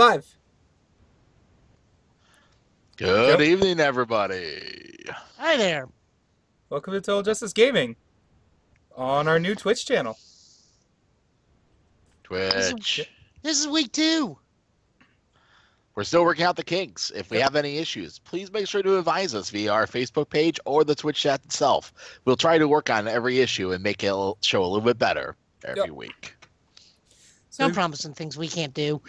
live. Good Yep. evening, everybody. Hi there. Welcome to Total Justice Gaming on our new Twitch channel. Twitch. This is week two. We're still working out the kinks. If we Yep. have any issues, please make sure to advise us via our Facebook page or the Twitch chat itself. We'll try to work on every issue and make it show a little bit better every Yep. week. So Don't promising things we can't do.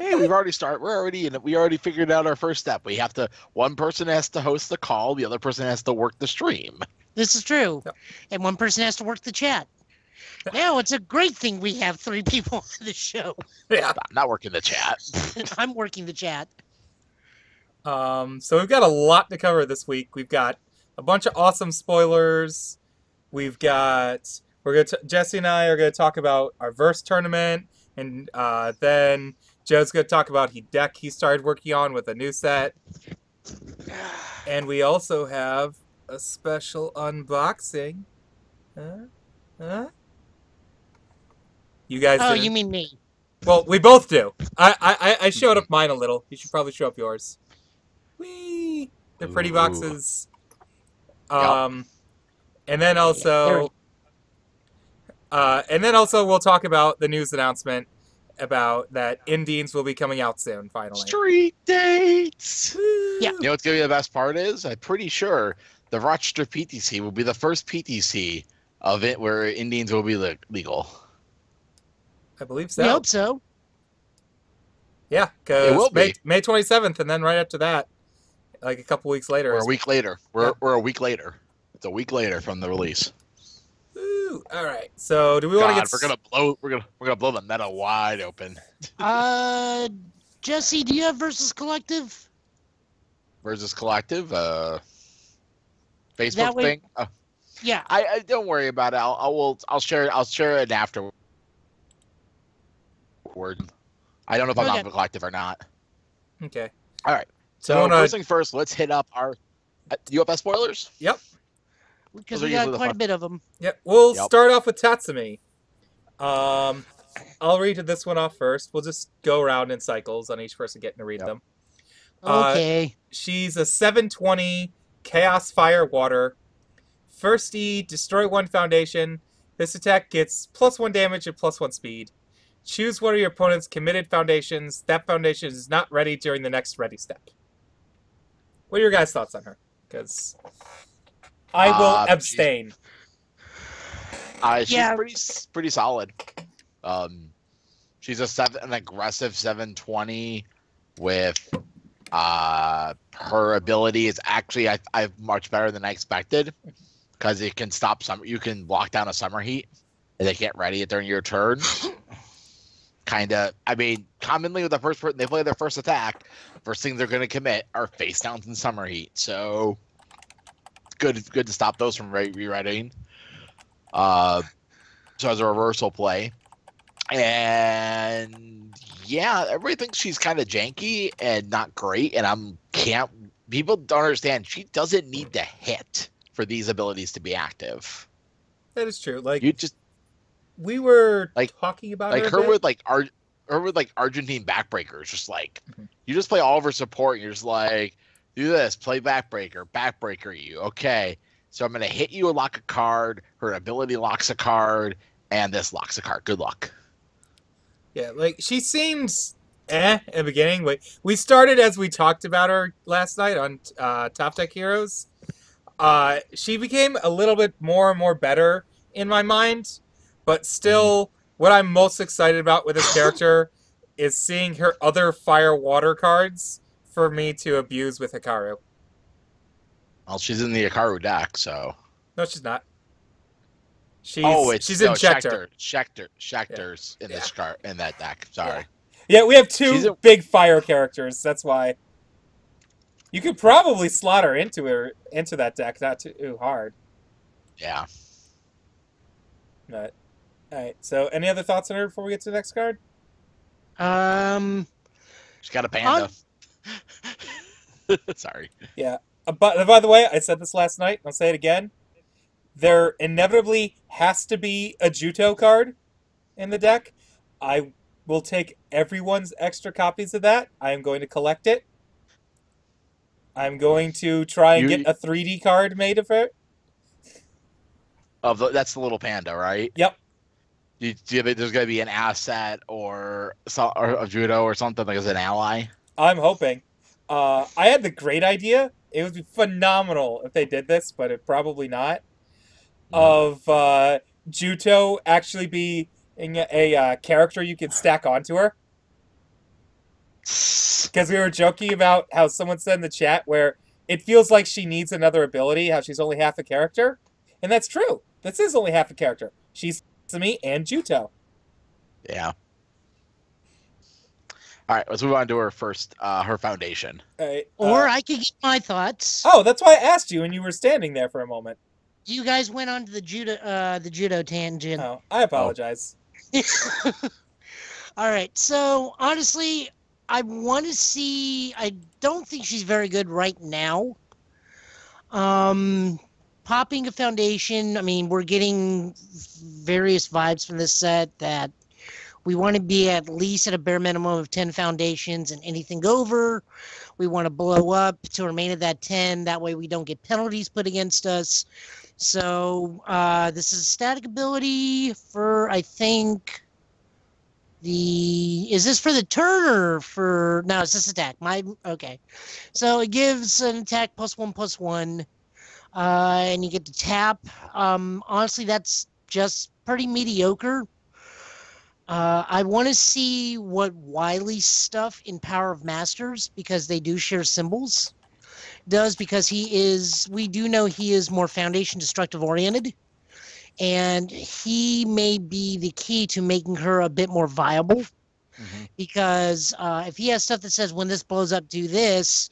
Hey, we've already started. We're already in it. We already figured out our first step. We have to. One person has to host the call. The other person has to work the stream. This is true. Yep. And one person has to work the chat. Now it's a great thing we have three people on the show. yeah. I'm not working the chat. I'm working the chat. Um, so we've got a lot to cover this week. We've got a bunch of awesome spoilers. We've got we're gonna t- Jesse and I are gonna talk about our verse tournament, and uh, then Joe's gonna talk about he deck he started working on with a new set, and we also have a special unboxing. Huh? Huh? You guys? Oh, didn't- you mean me? well, we both do. I, I I- I showed up mine a little. You should probably show up yours. Whee! The pretty Ooh. boxes. Yep. Um, and then also, uh, and then also we'll talk about the news announcement about that Indians will be coming out soon. Finally. Street dates. Woo! Yeah. You know what's gonna be the best part is? I'm pretty sure the Rochester PTC will be the first PTC of it where Indians will be le- legal. I believe We so. hope so. Yeah, It because May be. May twenty seventh, and then right after that, like a couple weeks later. We're a week later. We're, Yeah. we're a week later. It's a week later from the release. Woo! All right. So do we want to God, get? we're gonna blow. We're gonna we're gonna blow the meta wide open. Uh, Jesse, do you have Versus Collective? Versus collective. Uh, Facebook That way- thing. Uh, Yeah. I, I don't worry about it. I'll I will I'll share it. I'll share it after. Word. I don't know if I'm Okay. on the collective or not. Okay. All right. So, So wanna- first thing first, let's hit up our uh, UFS spoilers. Because we got quite a bit of them. Yep. We'll Yep. start off with Tatsumi. Um, I'll read this one off first. We'll just go around in cycles on each person getting to read Yep. them. Uh, Okay. She's a 720 Chaos Fire Water. First E, destroy one foundation. This attack gets plus one damage and plus one speed. Choose one of your opponent's committed foundations. That foundation is not ready during the next ready step. What are your guys' thoughts on her? Because I will Um, she's- abstain. Uh, she's Yeah. pretty pretty solid. Um, she's a seven, an aggressive seven twenty with uh her ability is actually I, I much better than I expected because it can stop some. You can lock down a summer heat and they can't ready it during your turn. kind of. I mean, commonly with the first person they play their first attack, first thing they're going to commit are face downs and summer heat. So good, good to stop those from re- re-readying. Uh, so as a reversal play, and yeah, everybody thinks she's kind of janky and not great, and I'm can't. People don't understand. She doesn't need to hit for these abilities to be active. That is true. Like You just we were Like- talking about like her, her with like Ar- her with like Argentine backbreakers. Just like Mhm. you just play all of her support. And you're just like do this, play backbreaker, backbreaker you. Okay, so I'm gonna hit you, a lock a card. Her ability locks a card, and this locks a card. Good luck. Yeah, like she seems eh at the beginning. But we started as we talked about her last night on uh, Top Deck Heroes. Uh, she became a little bit more and more better in my mind, but still, what I'm most excited about with this character is seeing her other fire water cards for me to abuse with Hikaru. Well, she's in the Akaru deck, so. No, she's not. She's, oh, it's she's no, in Shekhtur. Shekhtur. Shekhtur. Shekhtur's in Yeah. this card in that deck. Sorry. Yeah, we have two a- big fire characters. That's why. You could probably slot her into her into that deck, not too hard. Yeah. But all right. So, any other thoughts on her before we get to the next card? Um, She's got a panda. Sorry. Yeah. Uh, but uh, by the way, I said this last night. I'll say it again. There inevitably has to be a Juto card in the deck. I will take everyone's extra copies of that. I am going to collect it. I'm going to try and You- get a 3D card made of it. Of the, that's the little panda, right? Yep. You, you there's gonna be an asset or or of Juto or something like as an ally? I'm hoping. Uh, I had the great idea. It would be phenomenal if they did this, but it probably not. Of uh, Juto actually being a, a uh, character you could stack onto her. Because we were joking about how someone said in the chat where it feels like she needs another ability, how she's only half a character. And that's true. This is only half a character. She's Sumi and Juto. Yeah. All right, let's move on to her first, uh, her foundation. Alright, Or uh, I could get my thoughts. oh, that's why I asked you, and you were standing there for a moment. You guys went on to the Juto, uh, the Juto tangent. Oh, I apologize. All right. So honestly, I want to see. I don't think she's very good right now. Um, popping a foundation. I mean, we're getting various vibes from this set that we want to be at least at a bare minimum of ten foundations, and anything over, we want to blow up to remain at that ten. That way, we don't get penalties put against us. So uh, this is a static ability for I think the is this for the turn or for no it's this attack. My okay. So it gives an attack plus one plus one uh and you get to tap. Um honestly that's just pretty mediocre uh i want to see what wiley's stuff in power of masters because they do share symbols does because he is we do know he is more foundation destructive oriented and he may be the key to making her a bit more viable because uh, if he has stuff that says when this blows up do this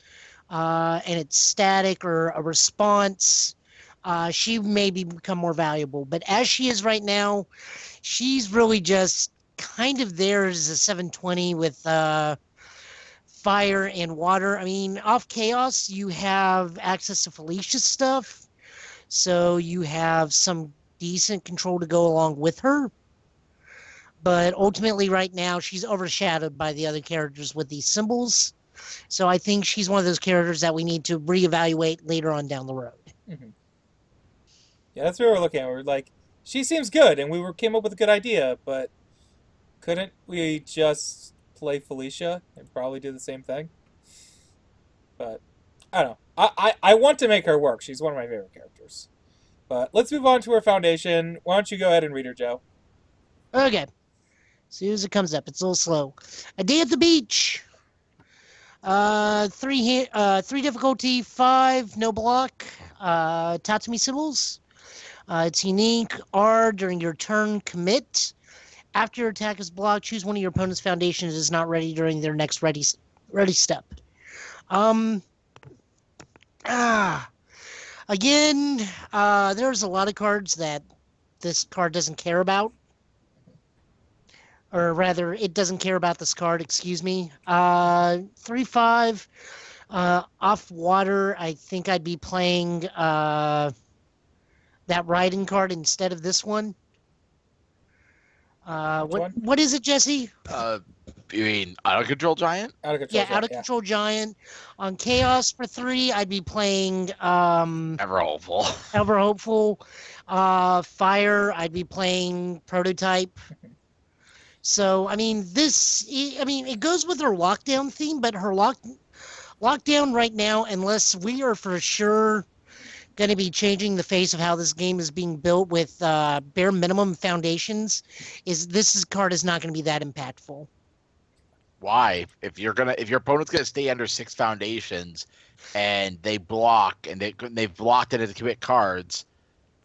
uh, and it's static or a response uh, she may be become more valuable. But as she is right now she's really just kind of there as a 720 with uh, fire and water. I mean off chaos you have access to felicia's stuff so you have some decent control to go along with her. But ultimately right now she's overshadowed by the other characters with these symbols. So i think she's one of those characters that we need to reevaluate later on down the road. Yeah, that's what we were looking at. We are like, she seems good, and we were came up with a good idea, but couldn't we just play Felicia and probably do the same thing? But I don't know. I, I, I want to make her work. She's one of my favorite characters. But let's move on to her foundation. Why don't you go ahead and read her, Joe? okay as soon as it comes up it's a little slow a day at the beach uh three uh three difficulty five no block uh tatsumi symbols uh it's unique r during your turn commit after your attack is blocked choose one of your opponent's foundations is not ready during their next ready ready step. Um ah again uh there's a lot of cards that this card doesn't care about. Or rather it doesn't care about this card excuse me. Uh three five uh off water i think i'd be playing uh that riding card instead of this one uh what one? what is it jesse Uh, you mean out of control giant? Out of control. yeah out of control giant on chaos for three i'd be playing um Ever hopeful. ever hopeful uh fire i'd be playing prototype so i mean this i mean it goes with her lockdown theme but her lock lockdown right now unless we are for sure going to be changing the face of how this game is being built with uh bare minimum foundations is this is, card is not going to be that impactful Why? If you're gonna, if your opponent's gonna stay under six foundations, and they block, and they they've blocked it to commit cards,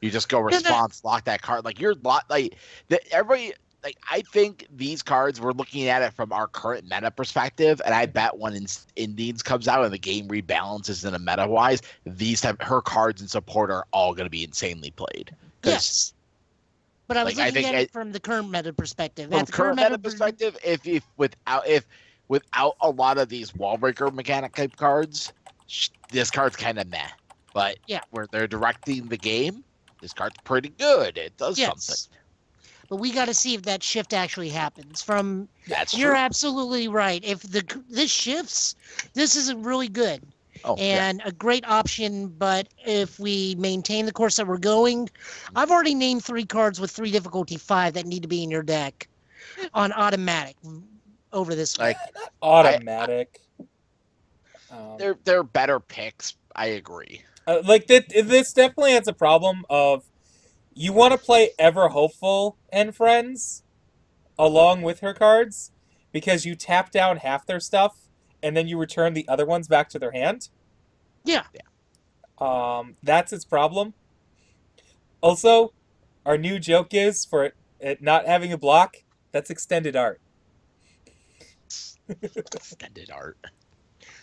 you just go response, lock that card. Like you're lock, like the, everybody. Like I think these cards, we're looking at it from our current meta perspective, and I bet when in, Indians comes out and the game rebalances in a meta wise, these have her cards and support are all going to be insanely played. yes but i was like, I looking think at I- it from the current meta perspective from the current meta pers- perspective, if if without if without a lot of these wall breaker mechanic type cards, sh- this card's kind of meh. But Yeah. where they're directing the game, this card's pretty good. It does something. Yes. but we got to see if that shift actually happens. From That's you're true. absolutely right. If the this shifts, this isn't really good Oh, yeah. and a great option. But if we maintain the course that we're going, I've already named three cards with three difficulty five that need to be in your deck on automatic over this. Like Automatic. Um, they're they're better picks. I agree. Uh, like that, this definitely has a problem of you want to play ever hopeful and friends along with her cards because you tap down half their stuff and then you return the other ones back to their hand. Yeah. yeah. Um, that's its problem. Also, our new joke is for it, it not having a block. That's extended art. Extended art.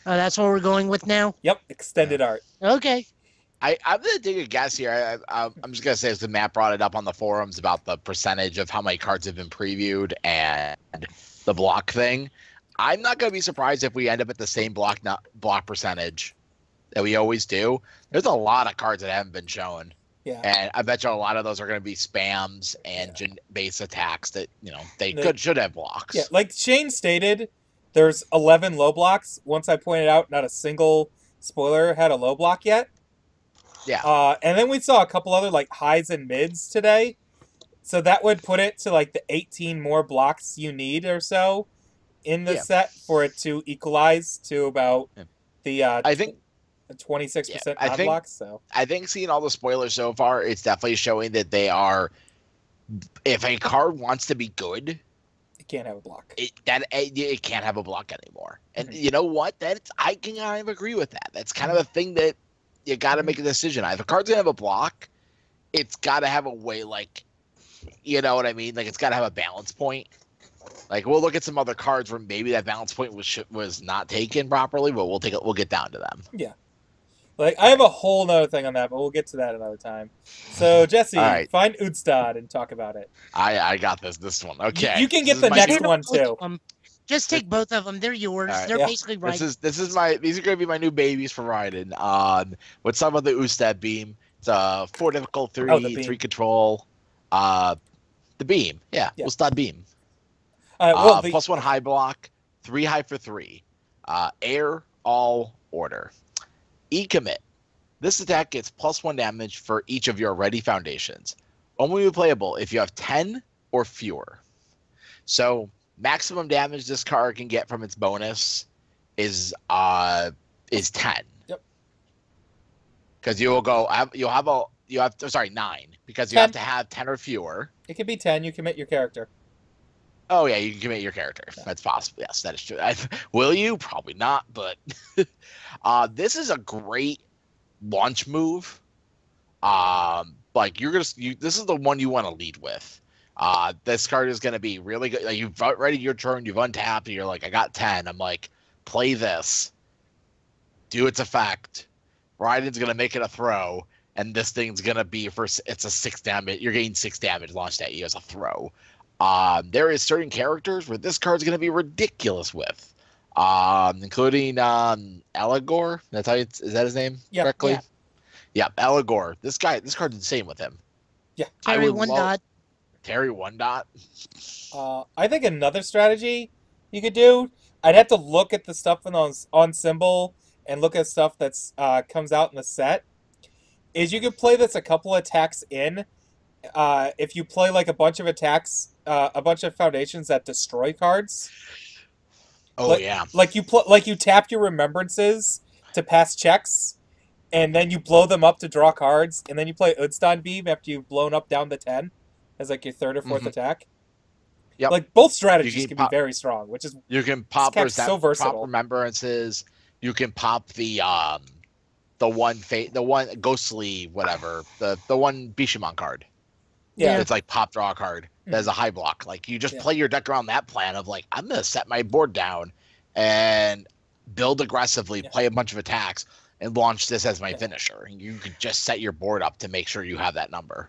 Oh, that's what we're going with now. Yep, extended art. Okay. I, I'm gonna take a guess here. I, I'm just gonna say, as the Matt brought it up on the forums about the percentage of how many cards have been previewed and the block thing. I'm not gonna be surprised if we end up at the same block not, block percentage that we always do. There's a lot of cards that haven't been shown, Yeah. and I bet you a lot of those are gonna be spams and gen- base attacks that you know they The- could should have blocks. Yeah, like Shane stated, there's 11 low blocks. Once I pointed out, not a single spoiler had a low block yet. Yeah. Uh, and then we saw a couple other like highs and mids today. So that would put it to like the 18 more blocks you need or so in the Yeah. set for it to equalize to about Yeah. the uh, I think 26% Yeah, I think- blocks. So I think seeing all the spoilers so far, it's definitely showing that they are. If a card wants to be good, it can't have a block. it that it, it can't have a block anymore. And Mhm. you know what? That's I can kind of agree with that. That's kind of a thing that you got to Mhm. make a decision. on. If a card's gonna have a block, it's got to have a way like, you know what I mean? Like it's got to have a balance point. Like we'll look at some other cards where maybe that balance point was was not taken properly, but we'll take it. We'll get down to them. Yeah. Like I have a whole nother thing on that, but we'll get to that another time. So Jesse, All right. find Ustad and talk about it. I I got this this one. Okay, you can get is the next one, too. them. Just take both of them. They're yours. All right. They're Yeah. basically right. This is this is my these are gonna be my new babies for riding. Um, with some of the Ustad beam. It's a four difficult three Oh, the beam. three control. Uh, the beam. Yeah, Yeah. Ustad beam. Uh, well, Uh, the, plus one high block, three high for three. Uh, air all order. E commit. This attack gets plus one damage for each of your ready foundations. Only playable if you have ten or fewer. So maximum damage this card can get from its bonus is uh is ten. Yep. Because you will go. You'll have a. You have. To, sorry, nine. Because you 10. have to have ten or fewer. it could be ten. You commit your character. Oh yeah, you can commit your character. Yeah. That's possible. Yes, that is true. I, will you? Probably not. But uh, this is a great launch move. Um, like you're gonna. You, this is the one you want to lead with. Uh, this card is gonna be really good. Like you've ready your turn. You've untapped. And you're like, I got ten. I'm like, play this. Do its effect. Raiden's gonna make it a throw, and this thing's gonna be for. It's a six damage. You're getting six damage launched at you as a throw. Um, there is certain characters where this card's going to be ridiculous with, um, including um, Eligor. That's how it's, is that his name Yep, correctly? yeah. Yeah, Eligor. This guy, this card's insane with him. Yeah, Terry one love- dot. Terry one dot. Uh, I think another strategy you could do. I'd have to look at the stuff on on symbol and look at stuff that's uh, comes out in the set. Is you could play this a couple attacks in. Uh, if you play like a bunch of attacks, uh, a bunch of foundations that destroy cards, Oh Like- yeah, like you pl- like you tap your remembrances to pass checks, and then you blow them up to draw cards, and then you play Udstein Beam after you've blown up down the ten as like your third or 4th Mhm. attack. Yep. Like both strategies can can pop- be very strong, which is you can pop resem- so versatile. pop remembrances. You can pop the um, the one fate, the one ghostly whatever, the the one Bishamon card. yeah. It's like pop draw card. That's a high block. Like you just Yeah. play your deck around that plan of like I'm gonna set my board down and build aggressively, Yeah. play a bunch of attacks, and launch this as my Yeah. finisher. You could just set your board up to make sure you have that number.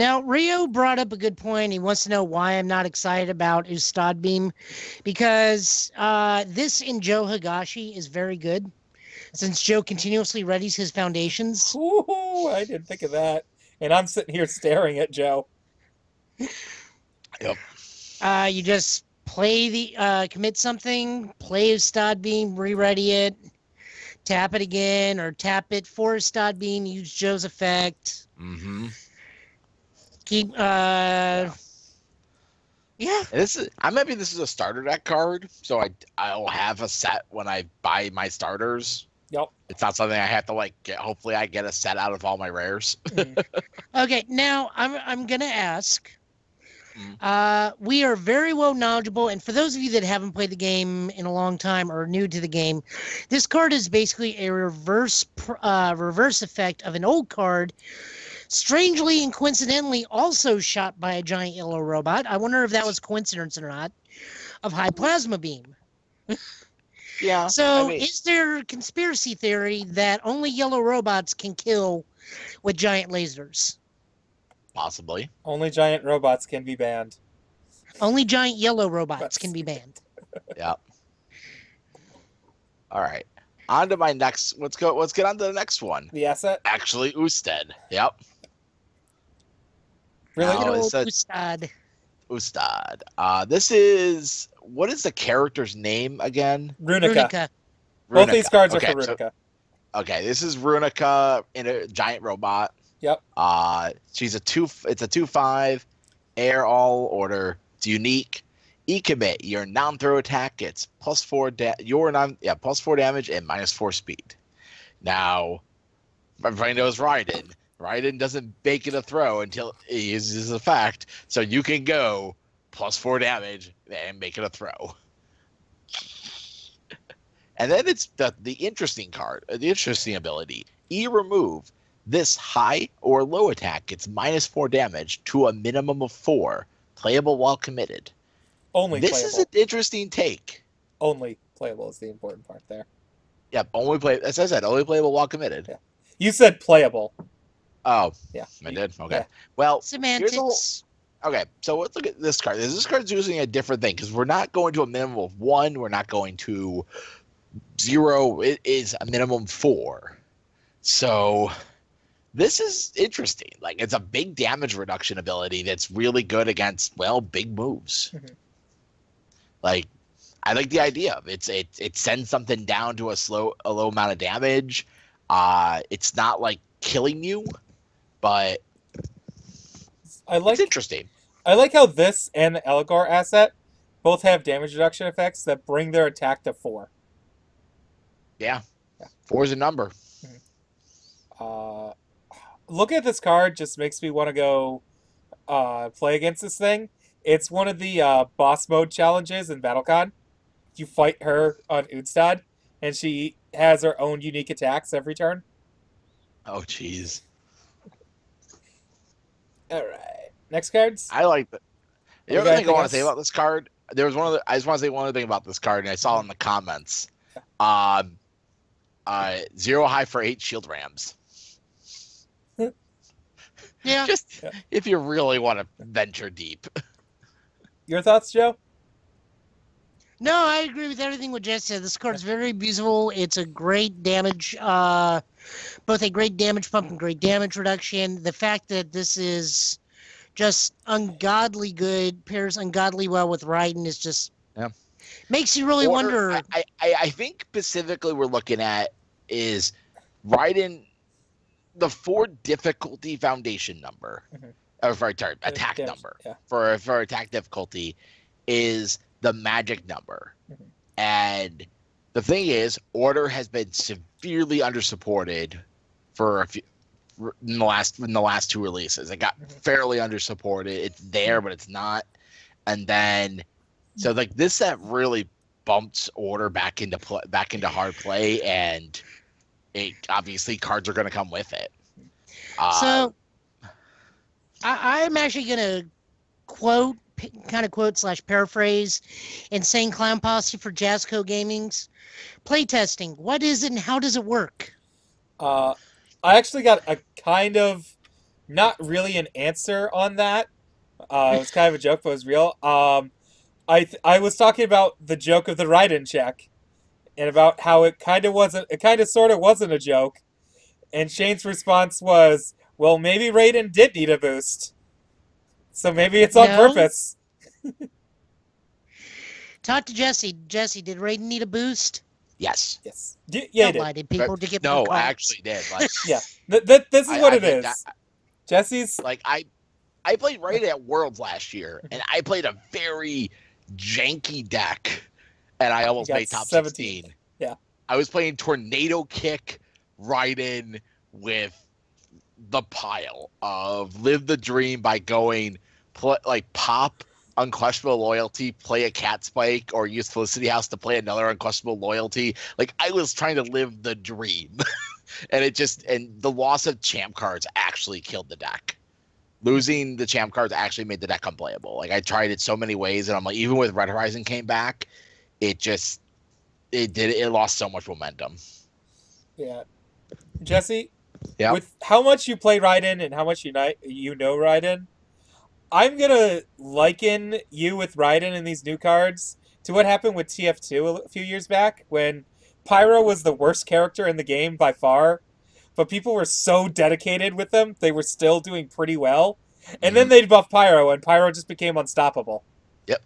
Now, Rio brought up a good point. He wants to know why I'm not excited about Ustad Beam because uh, this in Joe Higashi is very good since Joe continuously readies his foundations. Ooh, I didn't think of that. And I'm sitting here staring at Joe. Yep. Uh, you just play the uh, commit something, play Ustad beam, re-ready it, tap it again, or tap it for Ustad beam, use Joe's effect. Mm-hmm. Keep uh, yeah. This is I'm maybe this is a starter deck card, so I I'll have a set when I buy my starters. Yep. It's not something I have to like get. Hopefully, I get a set out of all my rares. Mhm. Okay, now I'm I'm gonna ask. Mm. Uh, we are very well knowledgeable, and for those of you that haven't played the game in a long time or new to the game, this card is basically a reverse uh, reverse effect of an old card. Strangely and coincidentally, also shot by a giant yellow robot. I wonder if that was coincidence or not. Of high plasma beam. yeah. So, I mean- is there a conspiracy theory that only yellow robots can kill with giant lasers? Possibly. Only giant robots can be banned. Only giant yellow robots can be banned. Yeah. All right. On to my next. Let's go. Let's get on to the next one. The asset? Actually, Ustad. Yep. Really? Oh, Good it Ustad. Ustad. Uh, this is what is the character's name again? Runika. Runika. Both these cards okay, are for so- Runika. okay, this is Runika in a giant robot. Yep. Uh, she's a two. It's a two five, air all order. It's unique. E commit. Your non-throw attack gets plus four. Da- your non yeah plus four damage and minus four speed. Now, everybody knows Raiden. Raiden doesn't make it a throw until he uses a fact. So you can go plus four damage and make it a throw. And then it's the the interesting card, the interesting ability. E remove. This high or low attack gets minus four damage to a minimum of four, playable while committed. Only this playable. is an interesting take. Only playable is the important part there. Yep, only play as I said, only playable while committed. Yeah. You said playable. Oh, Yeah. I did. Okay. Yeah. Well, Semantics. okay. So let's look at this card. This card's using a different thing because we're not going to a minimum of one. We're not going to zero. It is a minimum four. So this is interesting. Like it's a big damage reduction ability that's really good against well big moves. Mhm. Like I like the idea of it's it it sends something down to a slow a low amount of damage. Uh it's not like killing you, but I like it's interesting. I like how this and the Eligor asset both have damage reduction effects that bring their attack to four. Yeah. Yeah. Four is a number. Uh, look at this card just makes me want to go uh, play against this thing. It's one of the uh, boss mode challenges in BattleCon. You fight her on Ustad, and she has her own unique attacks every turn. Oh jeez. All right, next cards. I like that. The You other got thing I want to say about this card, there was one of the. I just want to say one other thing about this card, and I saw in the comments. Um, uh, zero high for eight shield rams. Yeah. Just Yeah. if you really want to venture deep. Your thoughts, Joe? No, I agree with everything what Jess said. This card's very usable. It's a great damage, uh, both a great damage pump and great damage reduction. The fact that this is just ungodly good, pairs ungodly well with Raiden is just Yeah. makes you really Order- wonder. I, I, I think specifically we're looking at is Raiden, the four difficulty foundation number, Mhm. or sorry, sorry, attack damage, number yeah. for for attack difficulty is the magic number, Mhm. and the thing is, Order has been severely undersupported for a few. In the last in the last two releases, it got Mhm. fairly undersupported. It's there, but it's not. And then, so like this set really bumps order back into play, back into hard play, and it obviously cards are going to come with it. Uh, So I, I'm actually gonna quote, kind of quote slash paraphrase, Insane Clown Posse for Jazzco Gaming's playtesting. What is it and how does it work? Uh, I actually got a kind of not really an answer on that. Uh, it was kind of a joke, but it was real. Um, I th- I was talking about the joke of the Raiden check, and about how it kind of wasn't, it kind of sort of wasn't a joke. And Shane's response was, "Well, maybe Raiden did need a boost, so maybe it's on No. purpose." Talk to Jesse. Jesse, did Raiden need a boost? Yes. Yes. Y- yeah, he Don't did. to people to get No, I actually did. Like, Th- th- this is I- what I it did that- Jesse's. like I, I played right at Worlds last year, and I played a very janky deck, and I almost made top 17. 16. Yeah. I was playing Tornado Kick right in with the pile of live the dream by going pl- like pop unquestionable loyalty, play a cat spike, or use Felicity House to play another unquestionable loyalty. Like I was trying to live the dream. and it just and the loss of champ cards actually killed the deck. Losing the champ cards actually made the deck unplayable. Like I tried it so many ways, and I'm like, even with Red Horizon came back, it just it did it lost so much momentum. Yeah. Jesse. Yeah. With how much you play Raiden and how much you you know Raiden, I'm gonna liken you with Raiden and these new cards to what happened with TF2 a few years back when Pyro was the worst character in the game by far, but people were so dedicated with them they were still doing pretty well, and then they'd buff Pyro and Pyro just became unstoppable. Yep.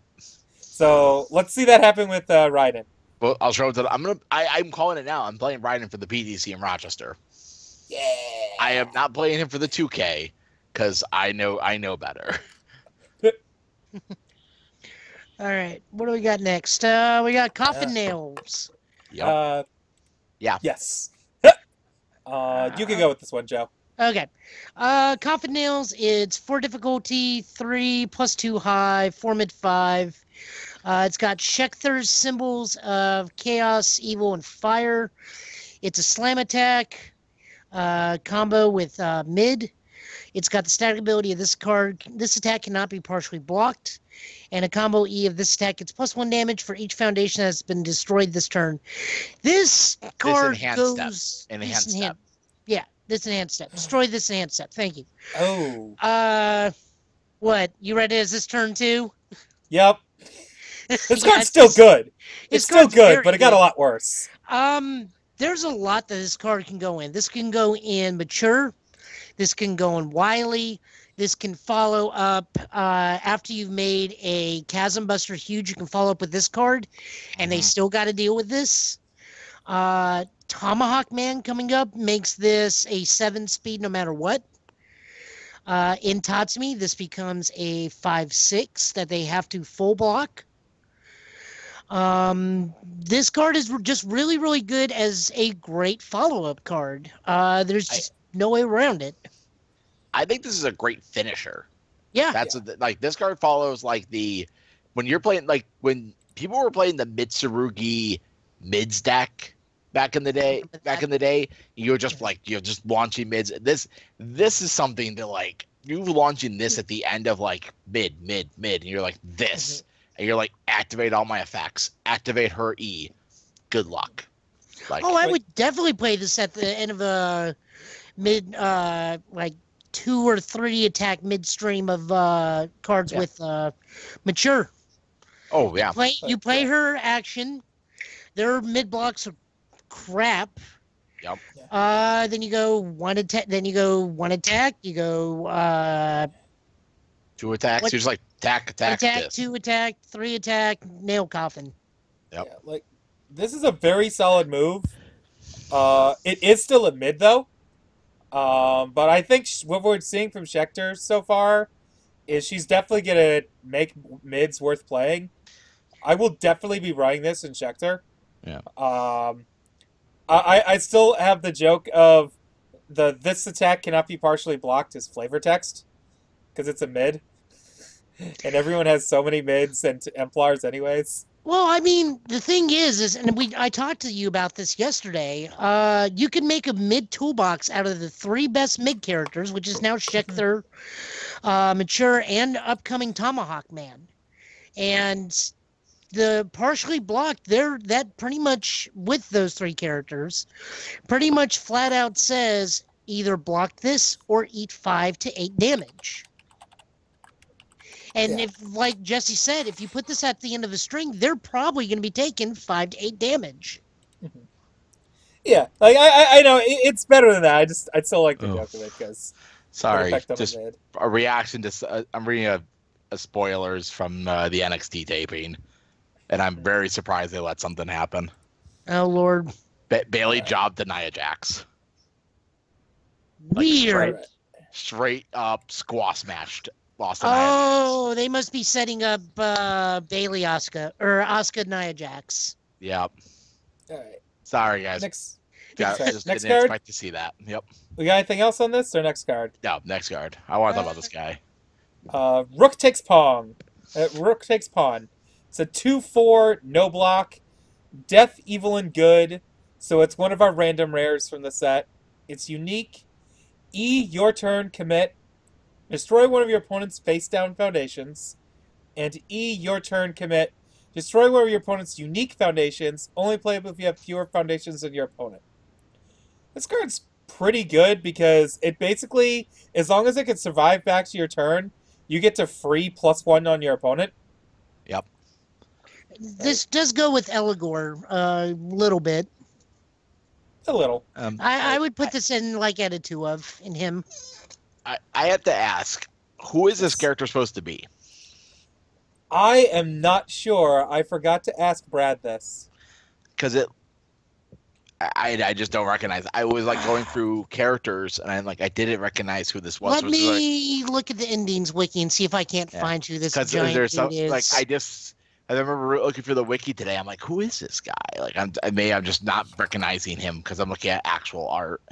So let's see that happen with uh, Raiden. Well, I'll show it to. I'm gonna. I, I'm calling it now. I'm playing Raiden for the PTC in Rochester. Yeah. I am not playing him for the 2K because I know I know better. All right, what do we got next? Uh, we got coffin Uh, nails. Yep. Uh, Yeah. Yes. uh, you can go with this one, Joe. Okay. Uh, Coffin Nails, it's four difficulty, three plus two high, four mid five. Uh, it's got Shekhtur's symbols of chaos, evil, and fire. It's a slam attack uh, combo with uh, mid. It's got the static ability of this card. This attack cannot be partially blocked. And a combo E of this attack gets plus one damage for each foundation that has been destroyed this turn. This card enhanced step. goes. Enhanced this step. Yeah, this enhanced step. Destroy this enhanced step. Thank you. Oh. Uh, what? You ready? Is this turn two? Yep. This Yeah, card's still it's- good. It's still good, but it got a lot worse. Um, there's a lot that this card can go in. This can go in mature. This can go in wily. This can follow up uh, after you've made a chasm buster huge. You can follow up with this card, and they Mhm. still got to deal with this. Uh, Tomahawk Man coming up makes this a seven speed no matter what. Uh, in Tatsumi, this becomes a five six that they have to full block. Um, this card is just really, really good as a great follow up card. Uh, there's just no way around it. I think this is a great finisher. Yeah. That's a, like this card follows like the when you're playing like when people were playing the Mitsurugi mids deck back in the day. Back in the day, you're just like you're just launching mids. This this is something that like you're launching this mm-hmm. at the end of like mid mid mid, and you're like this, mm-hmm. and you're like activate all my effects, activate her E. Good luck. Like Oh, I Wait. would definitely play this at the end of a mid, uh, like two or three attack midstream of uh, cards Yeah. with uh, mature. oh yeah, Play you play yeah. her action. Their mid blocks are crap. Yep. Uh, then you go one attack. Then you go one attack. You go uh, two attacks. What- You're just like attack attack, attack, this. two attack, three attack, nail coffin. Yep. Yeah, like this is a very solid move. Uh, it is still a mid though. Um, but I think what we're seeing from Shekhtur so far is she's definitely gonna make mids worth playing. I will definitely be running this in Shekhtur. Yeah. Um, I I I still have the joke of the this attack cannot be partially blocked as flavor text because it's a mid, and everyone has so many mids and Templars anyways. Well, I mean, the thing is, is and we I talked to you about this yesterday. Uh, you can make a mid toolbox out of the three best mid characters, which is now Shekhtur, uh, mature, and upcoming Tomahawk Man, and the partially blocked. There, that pretty much with those three characters, pretty much flat out says either block this or eat five to eight damage. And Yeah. if, like Jesse said, if you put this at the end of a string, they're probably going to be taking five to eight damage. Yeah, like I, I, I know it, it's better than that. I just, I still like the Oh. joke of it because Sorry, just a reaction to uh, I'm reading a, uh, spoilers from uh, the NXT taping, and I'm very surprised they let something happen. Oh Lord, Ba- Bayley Right. jobbed to Nia Jax, Like, weird. Right. straight up squash smashed. Lost to Nia. Oh, they must be setting up uh, Bayley Oscar or Oscar Nia Jax. Yep. All right. Sorry guys. Next, Got- sorry, just next didn't card. expect to see that. Yep. We got anything else on this or next card? No, next card. I want to talk about this guy. Uh, Rook takes pawn. Uh, Rook takes pawn. It's a two-four no block, death, evil, and good. So it's one of our random rares from the set. It's unique. E, your turn, commit. Destroy one of your opponent's face-down foundations. And E, your turn, commit. Destroy one of your opponent's unique foundations. Only playable if you have fewer foundations than your opponent. This card's pretty good because it basically, as long as it can survive back to your turn, you get to free plus one on your opponent. Yep. This does go with Eligor a little bit. A little. Um, I, I would put this in like at a two of in him. I, I have to ask, who is this character supposed to be? I am not sure. I forgot to ask Brad this. Because it, I, I just don't recognize. I was like going through characters, and I'm like, I didn't recognize who this was. Let me look at the endings wiki and see if I can't Yeah. find who this because giant there's dude some is. like I just. I remember looking for the wiki today. I'm like, who is this guy? Like, I'm I may I'm just not recognizing him because I'm looking at actual art.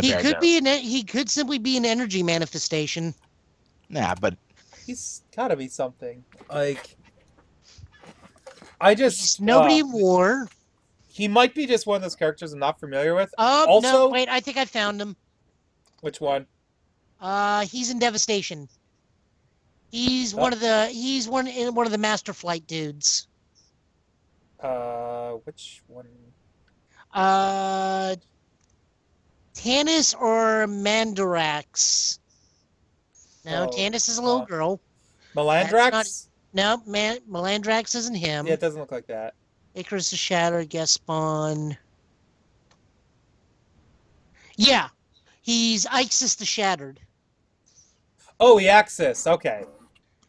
He could be an e- he could simply be an energy manifestation. Nah, but He's gotta be something. Like, I just Nobody uh, war. he might be just one of those characters I'm not familiar with. Oh no! Wait, I think I found him. Which one? Uh, he's in Devastation. He's Oh. one of the he's one in one of the Master Flight dudes. Uh, which one? Uh, Tannis or Mandarax? No, Oh, Tannis is a little uh, girl. Melandrax? No, Man Melandrax isn't him. Yeah, it doesn't look like that. Icarus the Shattered, guest spawn. Yeah, he's Ixis the Shattered. Oh, the Axis. Okay,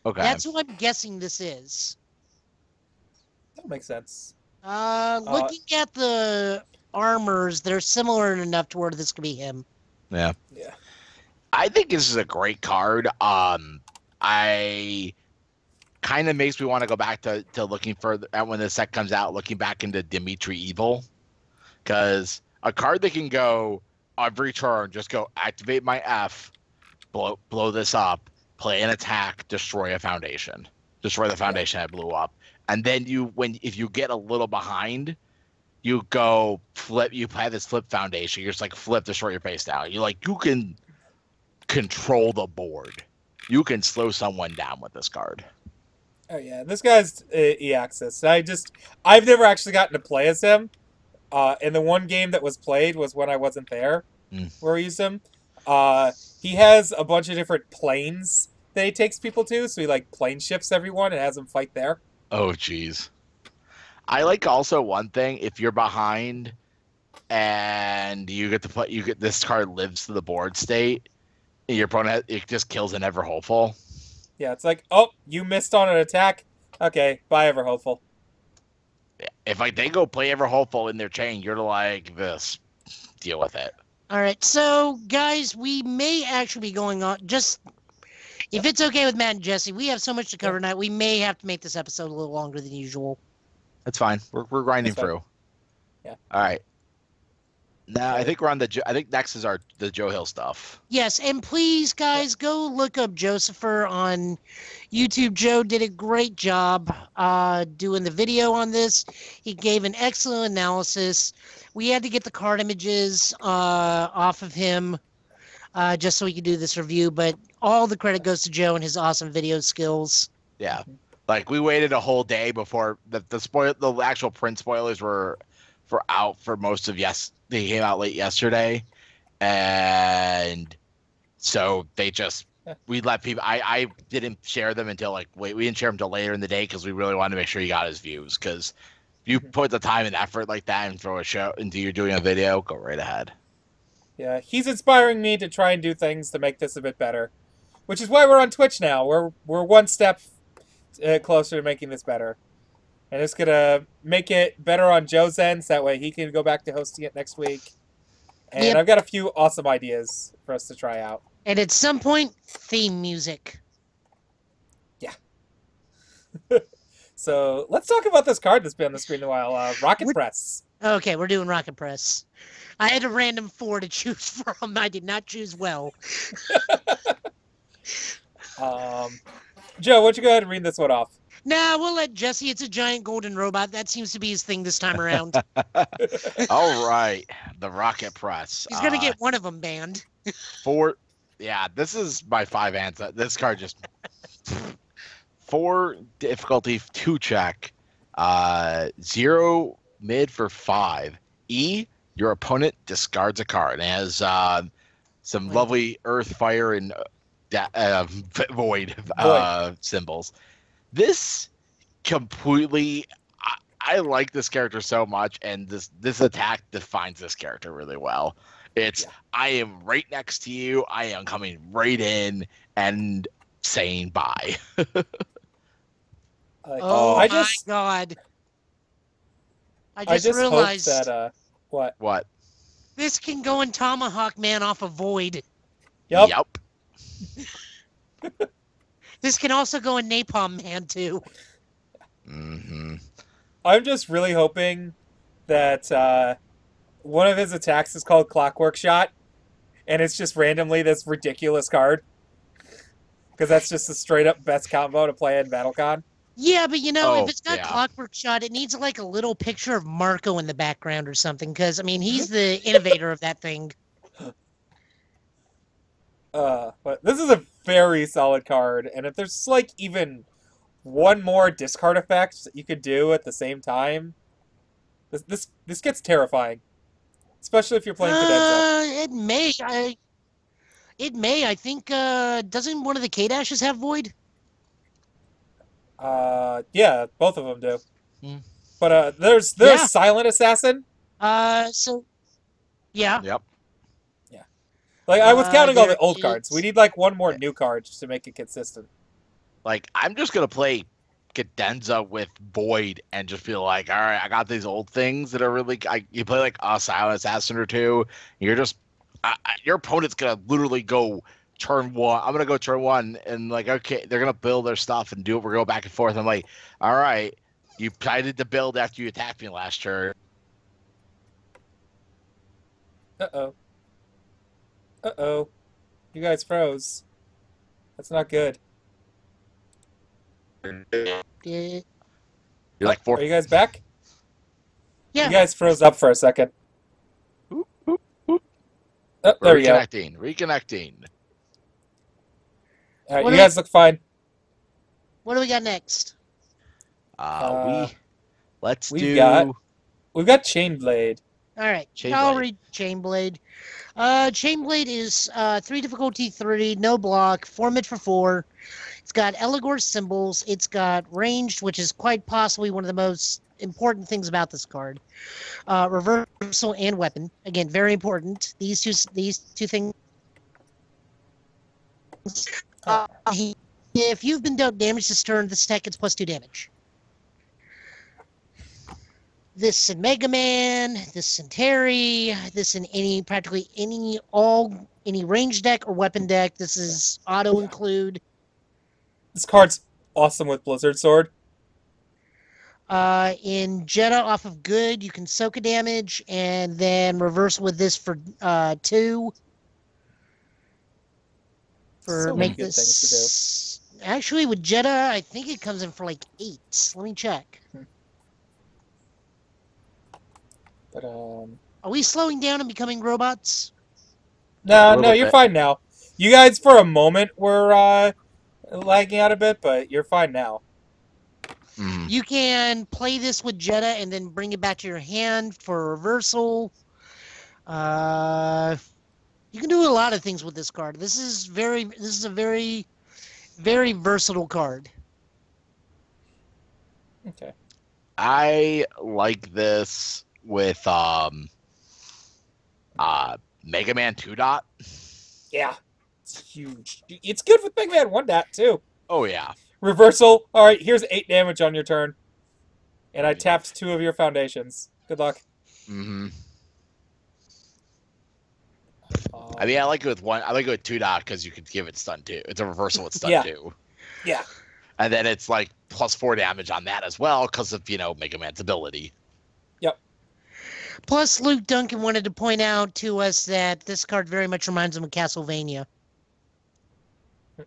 okay. That's who I'm guessing this is. that makes sense. Uh, looking at the armors, they're similar enough to where this could be him. yeah. Yeah. I think this is a great card. Um, I kind of makes me want to go back to, to looking for at when the set comes out, looking back into Dimitri Evil, because a card that can go every turn, just go activate my F, blow blow this up, play an attack, destroy a foundation, destroy the foundation I blew up, and then you when if you get a little behind. You go flip. You have this flip foundation. You're just like flip, destroy your face down. You like you can control the board. You can slow someone down with this card. Oh yeah, this guy's uh, E-Axis. I just I've never actually gotten to play as him. Uh, and the one game that was played was when I wasn't there, Mm. where we used him. Uh, he has a bunch of different planes that he takes people to, so he like plane shifts everyone and has them fight there. Oh, jeez. I like also one thing if you're behind and you get to put you get this card lives to the board state, and your opponent it just kills an ever hopeful. Yeah, it's like, oh, you missed on an attack. Okay, bye, ever hopeful. If like they go play ever hopeful in their chain, you're like this. Deal with it. All right, so guys, we may actually be going on just if it's okay with Matt and Jesse. We have so much to cover tonight. We may have to make this episode a little longer than usual. That's fine. We're we're grinding through. Yeah. All right. Now I think we're on the. Jo- I think next is our the Joe Hill stuff. Yes, and please, guys, go look up Josepher on YouTube. Joe did a great job uh, doing the video on this. He gave an excellent analysis. We had to get the card images uh, off of him uh, just so we could do this review, but all the credit goes to Joe and his awesome video skills. Yeah. Like we waited a whole day before the the spoil the actual print spoilers were for out for most of yes they came out late yesterday, and so they just we let people. I I didn't share them until like wait we didn't share them until later in the day because we really wanted to make sure you got his views because. You Mhm. put the time and effort like that and throw a show into you're doing a video, go right ahead. Yeah, he's inspiring me to try and do things to make this a bit better, which is why we're on Twitch now. We're we're one step uh, closer to making this better. And it's gonna make it better on Joe's end, so that way he can go back to hosting it next week. And Yep. I've got a few awesome ideas for us to try out. And at some point, theme music. Yeah. so let's talk about this card that's been on the screen a while. Uh, Rocket What- Press. Okay, we're doing Rocket Press. I had a random four to choose from. I did not choose well. Um, Joe, why don't you go ahead and read this one off? Nah, we'll let Jesse. It's a giant golden robot. That seems to be his thing this time around. All right, the Rocket Press. He's gonna Uh, get one of them banned. four. Yeah, this is my five answer. This card just four difficulty two check, uh, zero mid for five. E, your opponent discards a card and has uh, some lovely Earth, Fire, and uh, da- uh, Void uh, symbols. This completely. I, I like this character so much, and this this attack defines this character really well. It's Yeah. I am right next to you. I am coming right in and saying bye. Like, Oh I my just, god! I I just, just hope realized that uh, what? What? this can go in Tomahawk Man off of Void. Yep. Yup. This can also go in Napalm Man too. hmm I'm just really hoping that uh, one of his attacks is called Clockwork Shot, and it's just randomly this ridiculous card. Because that's just the straight up best combo to play in BattleCon. Yeah, but you know, Oh, if it's got yeah. Clockwork Shot, it needs like a little picture of Marco in the background or something. Because I mean, he's the innovator of that thing. Uh, but this is a very solid card, and if there's like even one more discard effect that you could do at the same time, this this this gets terrifying, especially if you're playing Cadenza. Uh, it may. I. It may. I think. Uh, doesn't one of the K dashes have Void? Uh, yeah, both of them do. Hmm. But uh, there's there's Yeah. Silent Assassin. Uh, so. Yeah. Yep. Like I was Uh, counting all the old cards. We need like one more new card just to make it consistent. Like I'm just gonna play Cadenza with Void and just feel like, all right, I got these old things that are really. I, you play like a Silent Assassin or two. You're just I, I, your opponent's gonna literally go turn one. I'm gonna go turn one and like okay, they're gonna build their stuff and do it. We're going back and forth. I'm like, all right, you decided to build after you attacked me last turn. Uh oh. Uh oh. You guys froze. That's not good. Yeah. You're like four. Are you guys back? Yeah. You guys froze up for a second. Oop, oop, oop. Oh, there we go. reconnecting. Reconnecting. All right, What you do- guys look fine. What do we got next? Uh, Uh, we let's we've do. got- We've got Chain Blade. All right. Chainblade. I'll read Chainblade. Uh, Chainblade is uh, three difficulty three, no block, four mid for four. It's got Eligor symbols. It's got ranged, which is quite possibly one of the most important things about this card. Uh, reversal and weapon. Again, very important. These two these two things. Uh, if you've been dealt damage this turn, this attack gets plus two damage. This in Mega Man, this in Terry, this in any practically any all any range deck or weapon deck. This is auto include. This card's awesome with Blizzard Sword. Uh, in Jetta off of good, you can soak a damage and then reverse with this for uh two. For So many make good this. Actually, with Jetta, I think it comes in for like eight. Let me check. But um, Are we slowing down and becoming robots? no, no, you're bit. fine now. You guys, for a moment, were uh, lagging out a bit, but you're fine now. Mhm. You can play this with Jetta and then bring it back to your hand for reversal. Uh, you can do a lot of things with this card. This is very. This is a very, very versatile card. Okay. I like this with um uh Mega Man 2 dot. Yeah. It's huge. It's good with Mega Man 1 Dot, too. Oh yeah. Reversal. All right, here's eight damage on your turn, and I tapped two of your foundations. Good luck. Mm-hmm. Um, I mean, I like it with one. I like it with two dot because you could give it stun two. It's a reversal with stun Yeah. two, yeah. and then it's like plus four damage on that as well because of you know Mega Man's ability. Plus, Luke Duncan wanted to point out to us that this card very much reminds him of Castlevania.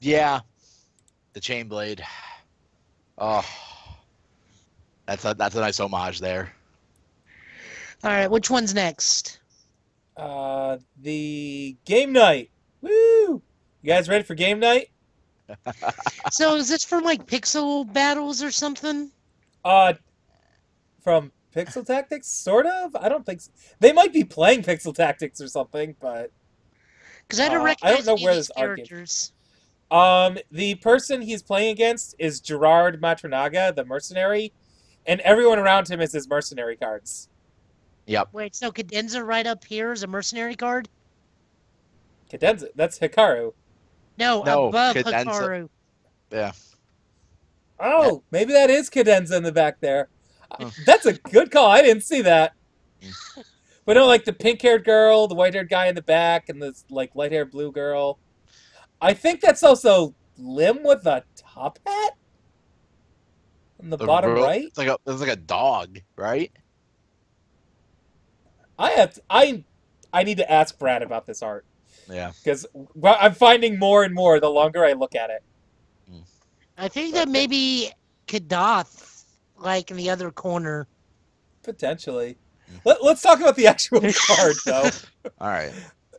Yeah, the chain blade. Oh, that's a that's a nice homage there. All right, which one's next? Uh, the game night. Woo! You guys ready for game night? So, is this from like pixel battles or something? Uh, from Pixel Tactics, sort of. I don't think so. they might be playing Pixel Tactics or something, but Because I don't Uh, I don't know any where these this art characters. um, the person he's playing against is Gerard Matranaga, the mercenary, and everyone around him is his mercenary cards. Yep. Wait, so Cadenza right up here is a mercenary card? Cadenza, that's Hikaru. No, No, above Cadenza. Hikaru. Yeah. Oh, maybe that is Cadenza in the back there. Huh. That's a good call. I didn't see that. Mm. But no, like the pink-haired girl, the white-haired guy in the back, and the like light-haired blue girl. I think that's also Lim with a top hat in the, The bottom ro- right. It's like a it's like a dog, right? I have to, I I need to ask Brad about this art Yeah. because well, I'm finding more and more the longer I look at it. I think that maybe Kadath, like in the other corner. Potentially. Let, let's talk about the actual card though. All right.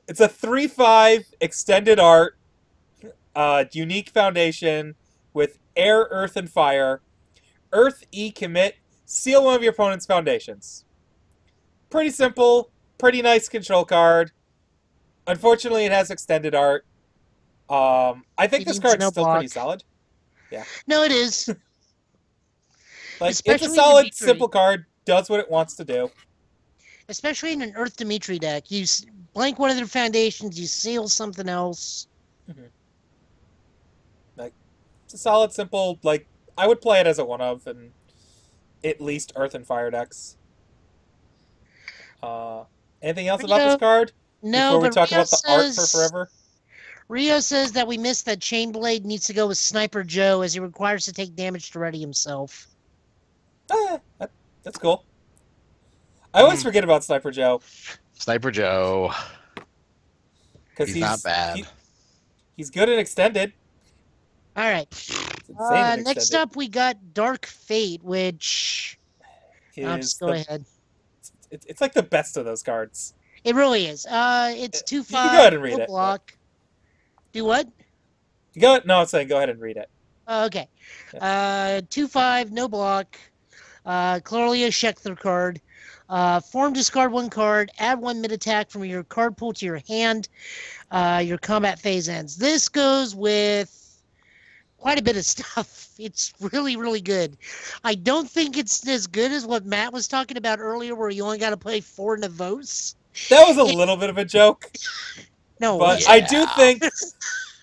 It's a 3 5 extended art, uh, unique foundation with air, earth, and fire. Earth E commit, seal one of your opponent's foundations. Pretty simple, pretty nice control card. Unfortunately, it has extended art. Um, I think It this needs card's no still pretty solid. Yeah. No, it is. Like it's a solid, Dimitri. simple card. Does what it wants to do. Especially in an Earth Dimitri deck. You blank one of their foundations, you seal something else. Like It's a solid, simple. Like I would play it as a one of, and at least Earth and Fire decks. Uh, anything else about this card No, before we talk Rio about the art for forever? Rio says that we missed that Chainblade needs to go with Sniper Joe as he requires to take damage to ready himself. Eh, that, that's cool. I always Hmm. forget about Sniper Joe Sniper Joe. because He's, not bad. he- he's good and extended. All right. Uh, next up, we got Dark Fate, which. I'll just go the- ahead. It's, it's like the best of those cards. It really is. Uh, it's Uh, two you five. can go ahead and read no it, block. Do what? Go no, I'm saying go ahead and read it. Oh, okay. Uh, two five, no block. Uh, clearly a Shekhtur card. Uh, form discard one card. Add one mid attack from your card pool to your hand. Uh, your combat phase ends. This goes with quite a bit of stuff. It's really, really good. I don't think it's as good as what Matt was talking about earlier, where you only got to play four Navos. That was a little bit of a joke. No, But Yeah. I do think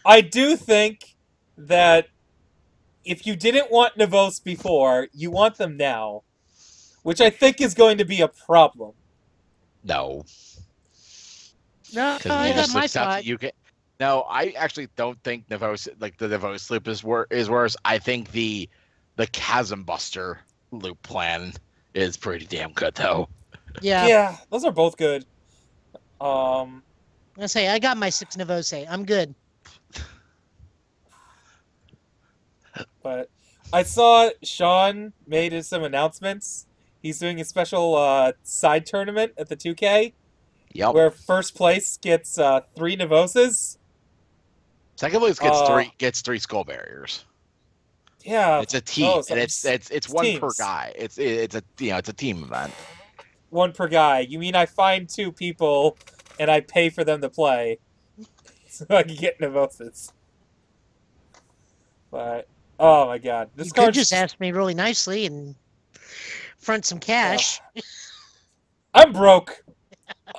I do think that if you didn't want Navos before, you want them now, which I think is going to be a problem. No. no, I got my accept spot. you can. No, I actually don't think Navos like the Navos loop is wor- is worse. I think the the Chasm Buster loop plan is pretty damn good though. Yeah, Yeah, those are both good. Um, I say I got my six Navose. I'm good. But I saw Sean made some announcements. He's doing a special uh, side tournament at the 2K Yep. where first place gets uh, three Navoses. Second place gets Uh, three gets three skull barriers. Yeah, It's a team, oh, so and it's it's- it's it's one per guy. It's it's a you know it's a team event. one per guy. You mean I find two people and I pay for them to play so I can get Navoses? But oh my god, this you could card just asked me really nicely and front some cash. I'm broke.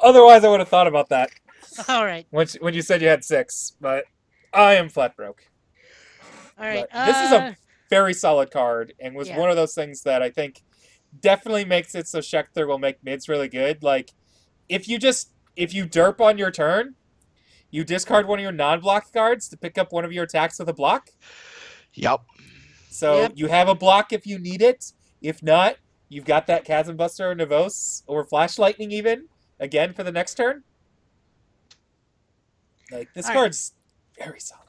Otherwise, I would have thought about that All right, when when you said you had six. But I am flat broke. all right. But this is a- uh, very solid card and was Yeah. one of those things that I think definitely makes it so Shekhtur will make mids really good. Like if you just if you derp on your turn, you discard one of your non-block cards to pick up one of your attacks with a block. Yep. So Yep. you have a block if you need it. If not, you've got that Chasm Buster or Navos or Flash Lightning even again for the next turn. Like this All right. card's very solid.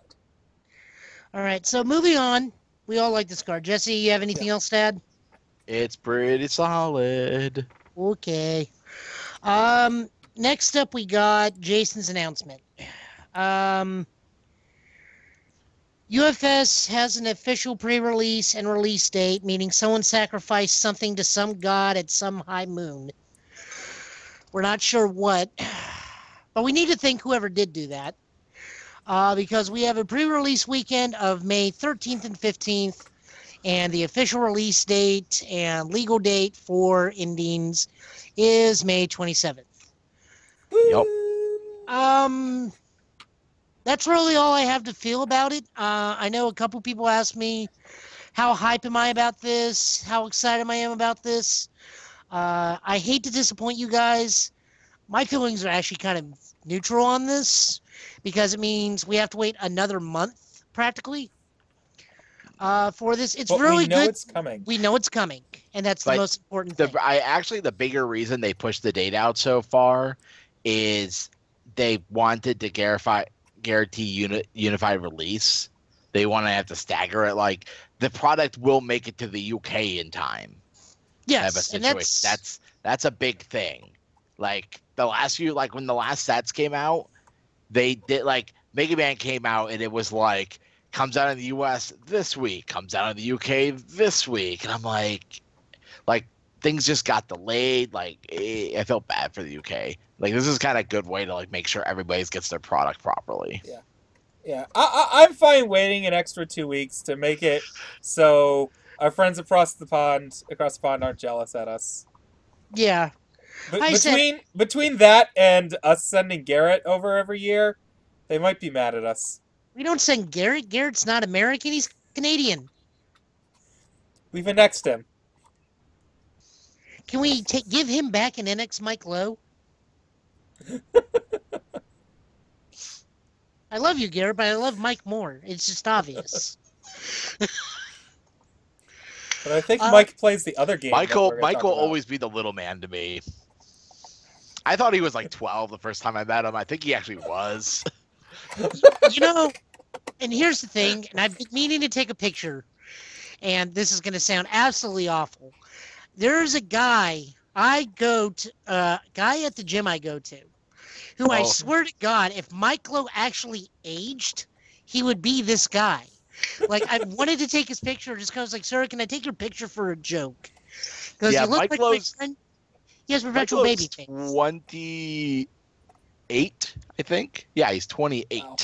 All right, so moving on. We all like this card. Jesse, you have anything else to add? It's pretty solid. Okay. Um, next up, we got Jason's announcement. Um, UFS has an official pre-release and release date, meaning someone sacrificed something to some god at some high moon. We're not sure what, but we need to thank whoever did do that, uh, because we have a pre-release weekend of May 13th and 15th, and the official release date and legal date for endings is May 27th. Yup. Um, that's really all I have to feel about it. Uh, I know a couple people asked me, how hype am I about this? How excited I am about this? Uh, I hate to disappoint you guys. My feelings are actually kind of neutral on this because it means we have to wait another month practically uh, for this. It's But really we know good. it's coming. We know it's coming, and that's the most important The thing. I actually the bigger reason they pushed the date out so far is they wanted to guarantee guarantee uni, unified release. They want to have to stagger it. Like the product will make it to the UK in time. Yes, and that's, that's that's a big thing. Like the last few, like when the last sets came out, they did like Mega Man came out and it was like comes out in the U.S. this week, comes out in the U.K. this week, and I'm like, like things just got delayed. Like eh, I felt bad for the U.K. Like this is kind of a good way to like make sure everybody gets their product properly. Yeah, I, I, I'm fine waiting an extra two weeks to make it so our friends across the pond, across the pond, aren't jealous at us. yeah. But I said- between between that and us sending Garrett over every year, they might be mad at us. We don't send Garrett. Garrett's not American. He's Canadian. We've annexed him. Can we take give him back an NX Mike Lowe? I love you, Garrett, but I love Mike more. It's just obvious. But I think Uh, Mike plays the other game. Michael, we're Michael about. always be the little man to me. I thought he was like 12 the first time I met him. I think he actually was. you know, and here's the thing, and I've been meaning to take a picture, and this is going to sound absolutely awful. There's a guy I go to, uh, guy at the gym I go to, who I Oh. swear to God, if Mike Lowe actually aged, he would be this guy. Like I wanted to take his picture just because, like, sir, can I take your picture for a joke? Because Yeah, you look Mike like my friend. He has perpetual baby face. 28, I think. Yeah, he's 28. Wow.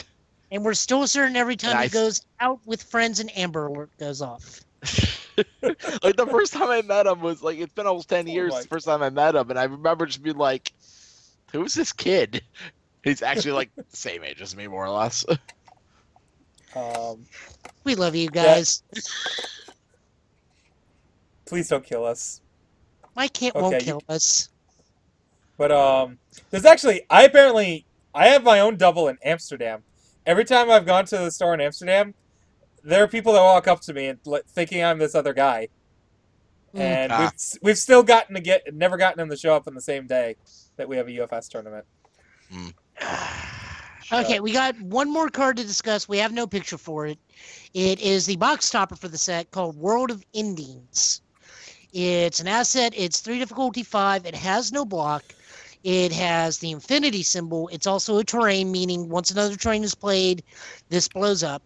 And we're still certain every time And he I- goes out with friends and Amber Alert goes off. like the first time I met him was like it's been almost 10 Oh years my the first time I met him, and I remember just being like, "Who's this kid?" He's actually like the same age as me, more or less. Um, We love you guys. please don't kill us. My can't Okay, won't you- kill us. But um, there's actually I apparently I have my own double in Amsterdam. Every time I've gone to the store in Amsterdam, there are people that walk up to me and like, thinking I'm this other guy, Mm. and Ah. we've we've still gotten to get never gotten them to show up on the same day that we have a UFS tournament. Okay, we got one more card to discuss. We have no picture for it. It is the box topper for the set called World of Endings. It's an asset. It's three difficulty five. It has no block. It has the infinity symbol. It's also a terrain, meaning once another terrain is played, this blows up.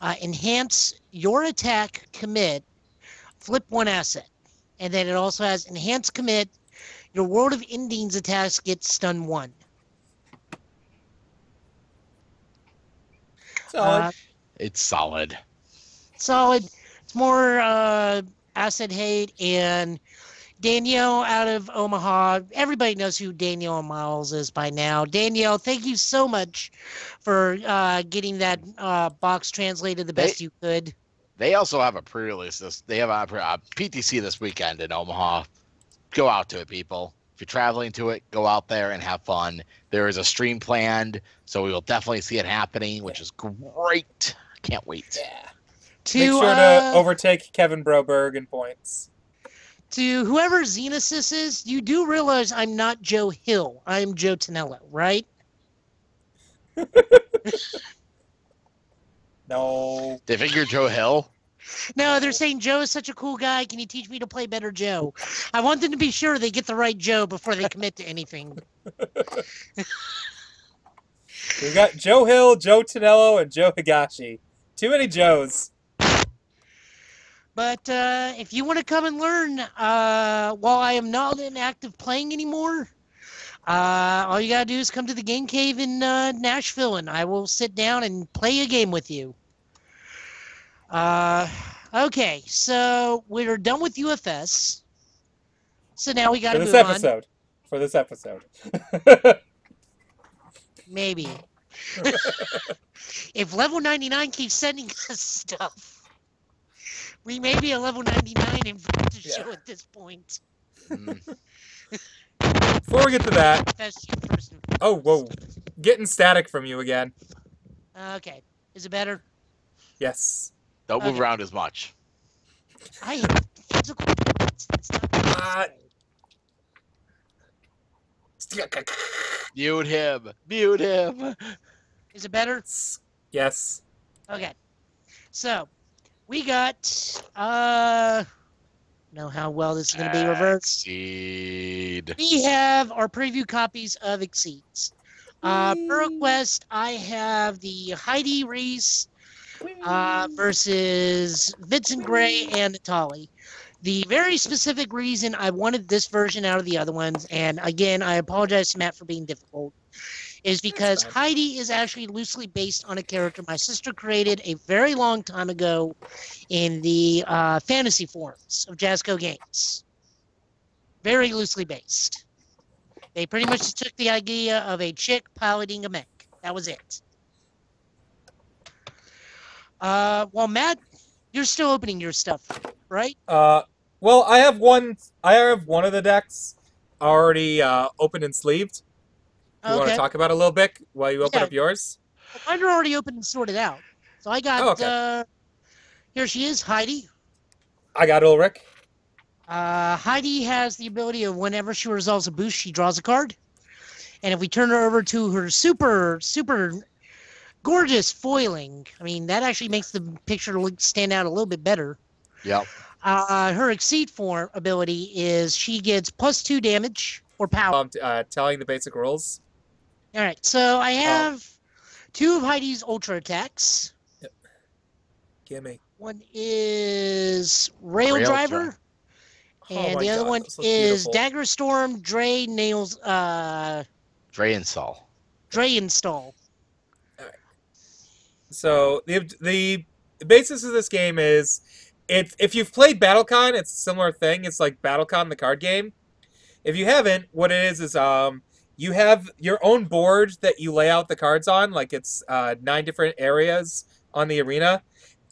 Uh, enhance your attack commit. Flip one asset, and then it also has enhance commit. Your World of Endings attacks get stun one. Solid. Uh, It's solid. solid. It's more uh, acid hate and Danielle out of Omaha. Everybody knows who Danielle Miles is by now. Danielle, thank you so much for uh, getting that uh, box translated the best you could. They also have a pre-release. This they have a, a PTC this weekend in Omaha. Go out to it, people. If you're traveling to it, go out there and have fun. There is a stream planned, so we will definitely see it happening, which is great. Can't wait. Yeah. To, Make sure uh, to overtake Kevin Broberg in points. To whoever Xenosys is, you do realize I'm not Joe Hill. I'm Joe Tonello, right? No. They think you're Joe Hill. No, they're saying Joe is such a cool guy. Can you teach me to play better Joe? I want them to be sure they get the right Joe before they commit to anything. We've got Joe Hill, Joe Tonello, and Joe Higashi. Too many Joes. But uh, if you want to come and learn, uh, while I am not in active playing anymore, uh, all you gotta do is come to the game cave in uh, Nashville, and I will sit down and play a game with you. Uh, okay, so we're done with UFS. So now we gotta this move on. episode. For this episode. Maybe. if level 99 keeps sending us stuff, we may be a level 99 in to Yeah. show at this point. Mm. Before we get to that, That's you first. and oh, whoa. Getting static from you again. Okay. Is it better? Yes. Don't move around as much. I have physical limits. That's not Uh, Mute him. Mute him. Is it better? Yes. Okay. So, we got uh know how well this is going to be reversed. Exceed. We have our preview copies of Exceeds. Uh, per request, I have the Heidi Reese uh, versus Vincent Gray and Natali. The very specific reason I wanted this version out of the other ones, and again, I apologize to Matt for being difficult, is because. Heidi is actually loosely based on a character my sister created a very long time ago in the uh, fantasy forums of Jazzco Games. Very loosely based. They pretty much just took the idea of a chick piloting a mech. That was it. Uh, well, Matt, you're still opening your stuff, right? Uh, well, I have one. I have one of the decks already uh, opened and sleeved. You want to talk about a little bit while you open Yeah. up yours? Mine are already open and sorted out. So I got. Oh, okay. uh, here she is, Heidi. I got Ulrich. Uh, Heidi has the ability of whenever she resolves a boost, she draws a card. And if we turn her over to her super, super gorgeous foiling, I mean, that actually makes the picture look stand out a little bit better. Yep. Uh, her exceed form ability is she gets plus two damage or power. Um, t- uh, telling the basic rules. All right, so I have two of Heidi's ultra attacks. Yep. Gimme. One is Rail, Rail Driver, Driver. Oh and my the other God, one is beautiful. Dagger Storm, Dre Nails, uh, Dre install. Dre Install. All right. So the the basis of this game is it's if you've played BattleCon, it's a similar thing. It's like BattleCon, the card game. If you haven't, what it is is um you have your own board that you lay out the cards on, like it's uh, nine different areas on the arena,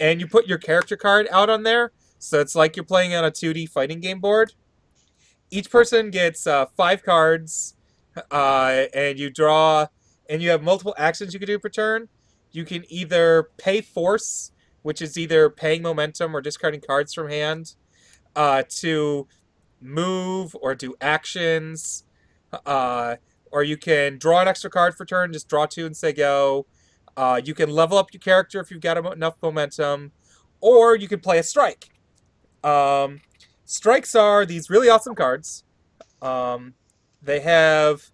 and you put your character card out on there. So it's like you're playing on a 2D fighting game board. Each person gets uh, five cards, uh, and you draw, and you have multiple actions you can do per turn you can either pay force, which is either paying momentum or discarding cards from hand, uh, to move or do actions, uh, or you can draw an extra card for turn, just draw two and say go. Uh, you can level up your character if you've got enough momentum, or you can play a strike. Um, strikes are these really awesome cards. Um, they have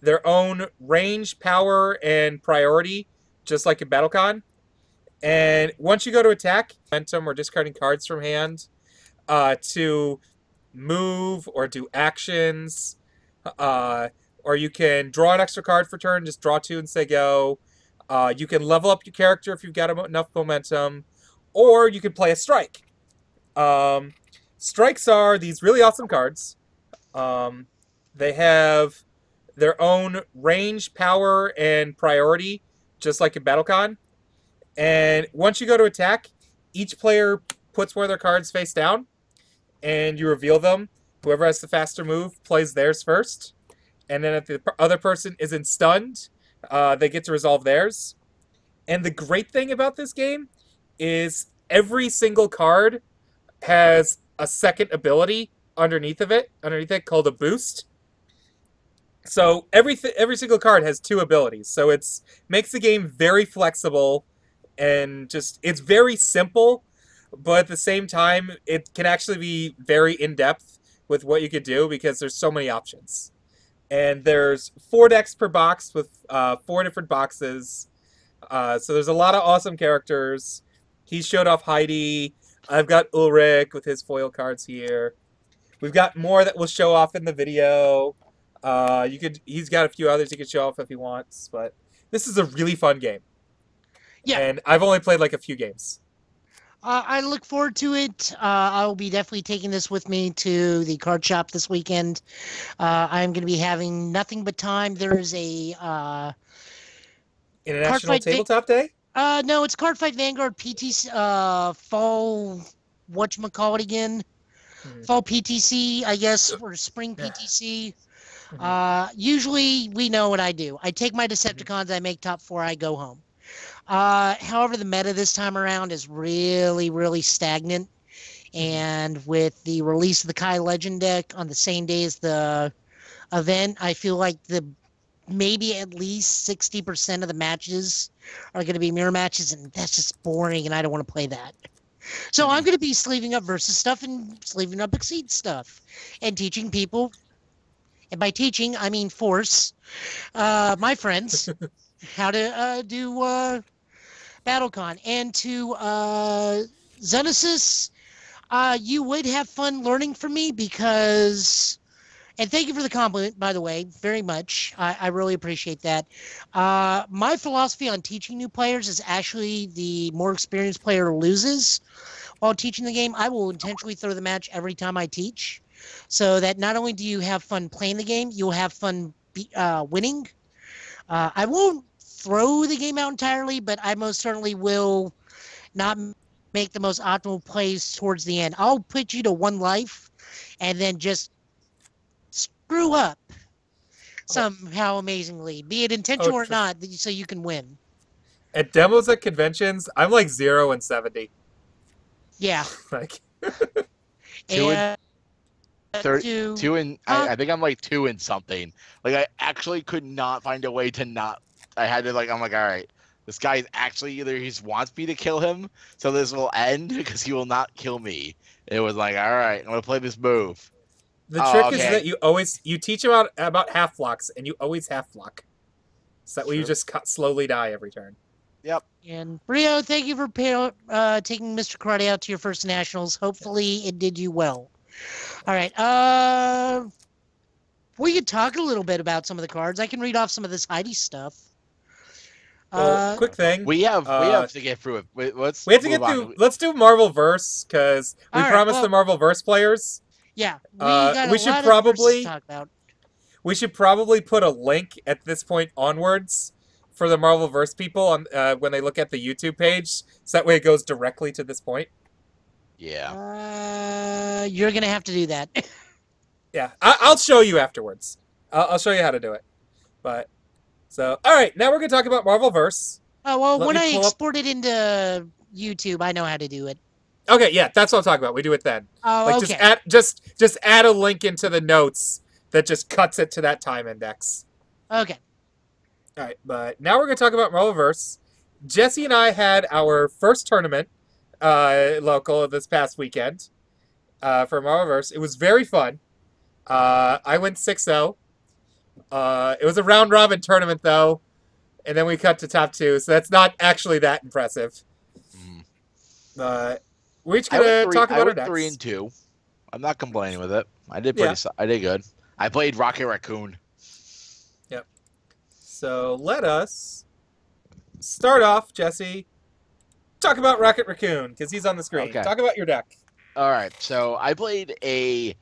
their own range, power, and priority just like in BattleCon. And once you go to attack, momentum or discarding cards from hand uh, to move or do actions, uh, or you can draw an extra card for turn, just draw two and say go. Uh, you can level up your character if you've got enough momentum, or you can play a strike. Um, strikes are these really awesome cards. Um, they have their own range, power, and priority just like in BattleCon. And once you go to attack, each player puts one of their cards face down, and you reveal them. Whoever has the faster move plays theirs first, and then if the other person isn't stunned, uh, they get to resolve theirs. And the great thing about this game is every single card has a second ability underneath of it, underneath it called a boost. So every every single card has two abilities. So it's makes the game very flexible and just it's very simple, but at the same time it can actually be very in depth with what you could do because there's so many options. And there's four decks per box with uh, four different boxes. Uh, so there's a lot of awesome characters. He showed off Heidi. I've got Ulrich with his foil cards here. We've got more that we'll show off in the video. Uh, you could. He's got a few others he could show off if he wants, but this is a really fun game. Yeah. And I've only played like a few games. Uh, I look forward to it. Uh, I will be definitely taking this with me to the card shop this weekend. Uh, I'm going to be having nothing but time. There's a uh, International Tabletop Day. uh, no, it's Card Fight Vanguard PT uh, fall. What you call it again? Hmm. Fall PTC, I guess, or spring Yeah. PTC. Mhm. Uh, usually, we know what I do. I take my Decepticons, I make top four, I go home. Uh, however, the meta this time around is really, really stagnant. And with the release of the Kai Legend deck on the same day as the event, I feel like the maybe at least 60% of the matches are going to be mirror matches, and that's just boring, and I don't want to play that. So I'm going to be sleeving up versus stuff and sleeving up exceed stuff and teaching people and by teaching I mean force uh, my friends how to uh, do uh, BattleCon and to uh, Xenesis. Uh, you would have fun learning from me because, and thank you for the compliment, by the way, very much. I, I really appreciate that. Uh, my philosophy on teaching new players is actually the more experienced player loses while teaching the game. I will intentionally throw the match every time I teach so that not only do you have fun playing the game, you'll have fun be, uh, winning. Uh, I won't throw the game out entirely, but I most certainly will not make the most optimal plays towards the end. I'll put you to one life and then just screw up somehow amazingly, be it intentional or not, th- so you can win. At demos at conventions, I'm like zero and seventy. Yeah. Like Two and- and Third- to- Two and Uh, I, I think I'm like two and something. Like I actually could not find a way to not. I had to like I'm like all right. This guy is actually either he wants me to kill him, so this will end because he will not kill me. It was like all right, I'm gonna play this move. the Oh, trick is that you always you teach about about half flocks, and you always half flock. So that way you just cut, slowly die every turn. Yep. And Rio, thank you for pa- uh, taking Mr. Karate out to your first nationals. Hopefully, it did you well. All right. Uh, we could talk a little bit about some of the cards. I can read off some of this Heidi stuff. Well, Uh, quick thing. We have we Uh, have to get through it. Wait, let's We have to move get on. through. Let's do Marvel Verse because we All right, promised well- the Marvel Verse players. yeah, we uh, got a we should lot probably- to talk about. We should probably put a link at this point onwards for the Marvel Verse people on uh, when they look at the YouTube page, so that way it goes directly to this point. Yeah. Uh, you're gonna have to do that. Yeah, I- I'll show you afterwards. I'll-, I'll show you how to do it. But so, all right, now we're gonna talk about Marvel Verse. oh well, Let when I pull up- export it into YouTube, I know how to do it. Okay, yeah, that's what I'm talking about. We do it then. Oh, Like okay. just add just just add a link into the notes that just cuts it to that time index. okay. All right, but now we're going to talk about Marvel Verse. Jesse and I had our first tournament uh, local this past weekend uh, for Marvelverse. It was very fun. Uh, I went 6 0. Uh, it was a round robin tournament, though, and then we cut to top two, so that's not actually that impressive. Mm. Uh, we're each gonna three, talk I about our went decks. three and two. I'm not complaining with it. I did pretty. Yeah. I did good. I played Rocket Raccoon. Yep. So let us start off, Jesse. Talk about Rocket Raccoon because he's on the screen. Okay. Talk about your deck. All right, so I played a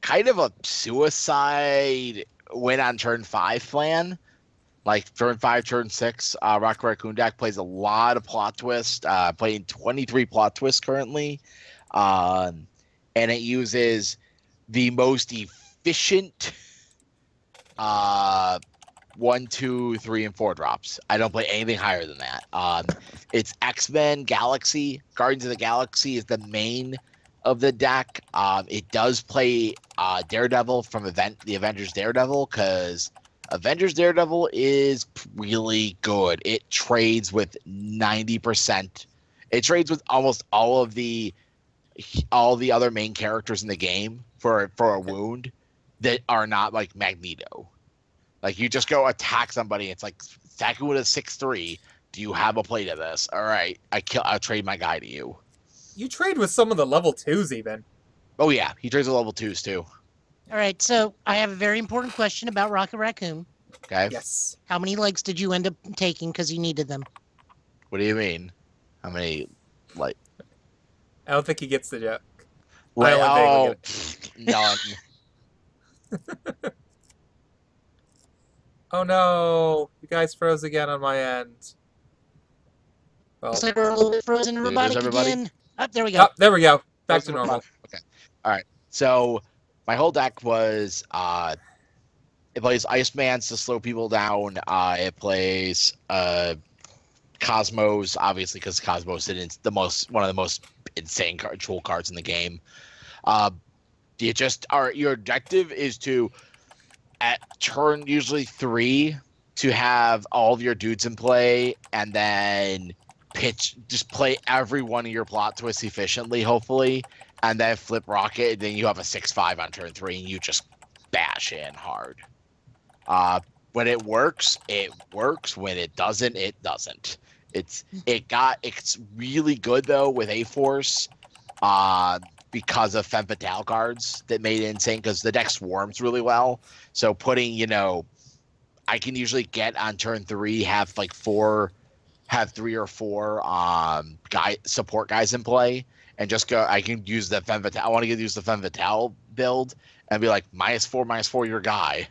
kind of a suicide win on turn five plan. Like turn five, turn six, uh, Rock Raccoon deck plays a lot of plot twist. Uh, playing 23 plot twists currently, um, and it uses the most efficient uh, one, two, three, and four drops. I don't play anything higher than that. Um, it's X Men Galaxy. Guardians of the Galaxy is the main of the deck. Um, it does play uh, Daredevil from event the Avengers Daredevil because Avengers Daredevil is really good. It trades with ninety percent. It trades with almost all of the all the other main characters in the game for for a wound that are not like Magneto. Like you just go attack somebody. It's like attacking with a six three. Do you have a play to this? All right, I kill. I'll trade my guy to you. You trade with some of the level twos even. Oh yeah, he trades with level twos too. All right, so I have a very important question about Rocket Raccoon. Okay. Yes. How many legs did you end up taking because you needed them? What do you mean? How many? Like, I don't think he gets the joke. like only vaguely oh, get pfft, none. Oh no, you guys froze again on my end. Well, Looks like we're a little bit frozen robotic everybody? again. Up there we go. oh, there we go. Back to normal. Okay. All right. So my whole deck was uh it plays Icemans to slow people down. Uh it plays uh Cosmos, obviously because Cosmos is the most one of the most insane card tool cards in the game. Uh you just are your objective is to at turn usually three to have all of your dudes in play and then pitch just play every one of your plot twists efficiently, hopefully, and then flip rocket, then you have a six five on turn three, and you just bash in hard. Uh, when it works, it works. When it doesn't, it doesn't. It's it got it's really good though with A Force, uh, because of Femme Fatale cards that made it insane because the deck swarms really well. So putting you know, I can usually get on turn three have like four have three or four um guy support guys in play and just go I can use the Femme Fatale I want to use the Femme Fatale build and be like minus four, minus four your guy.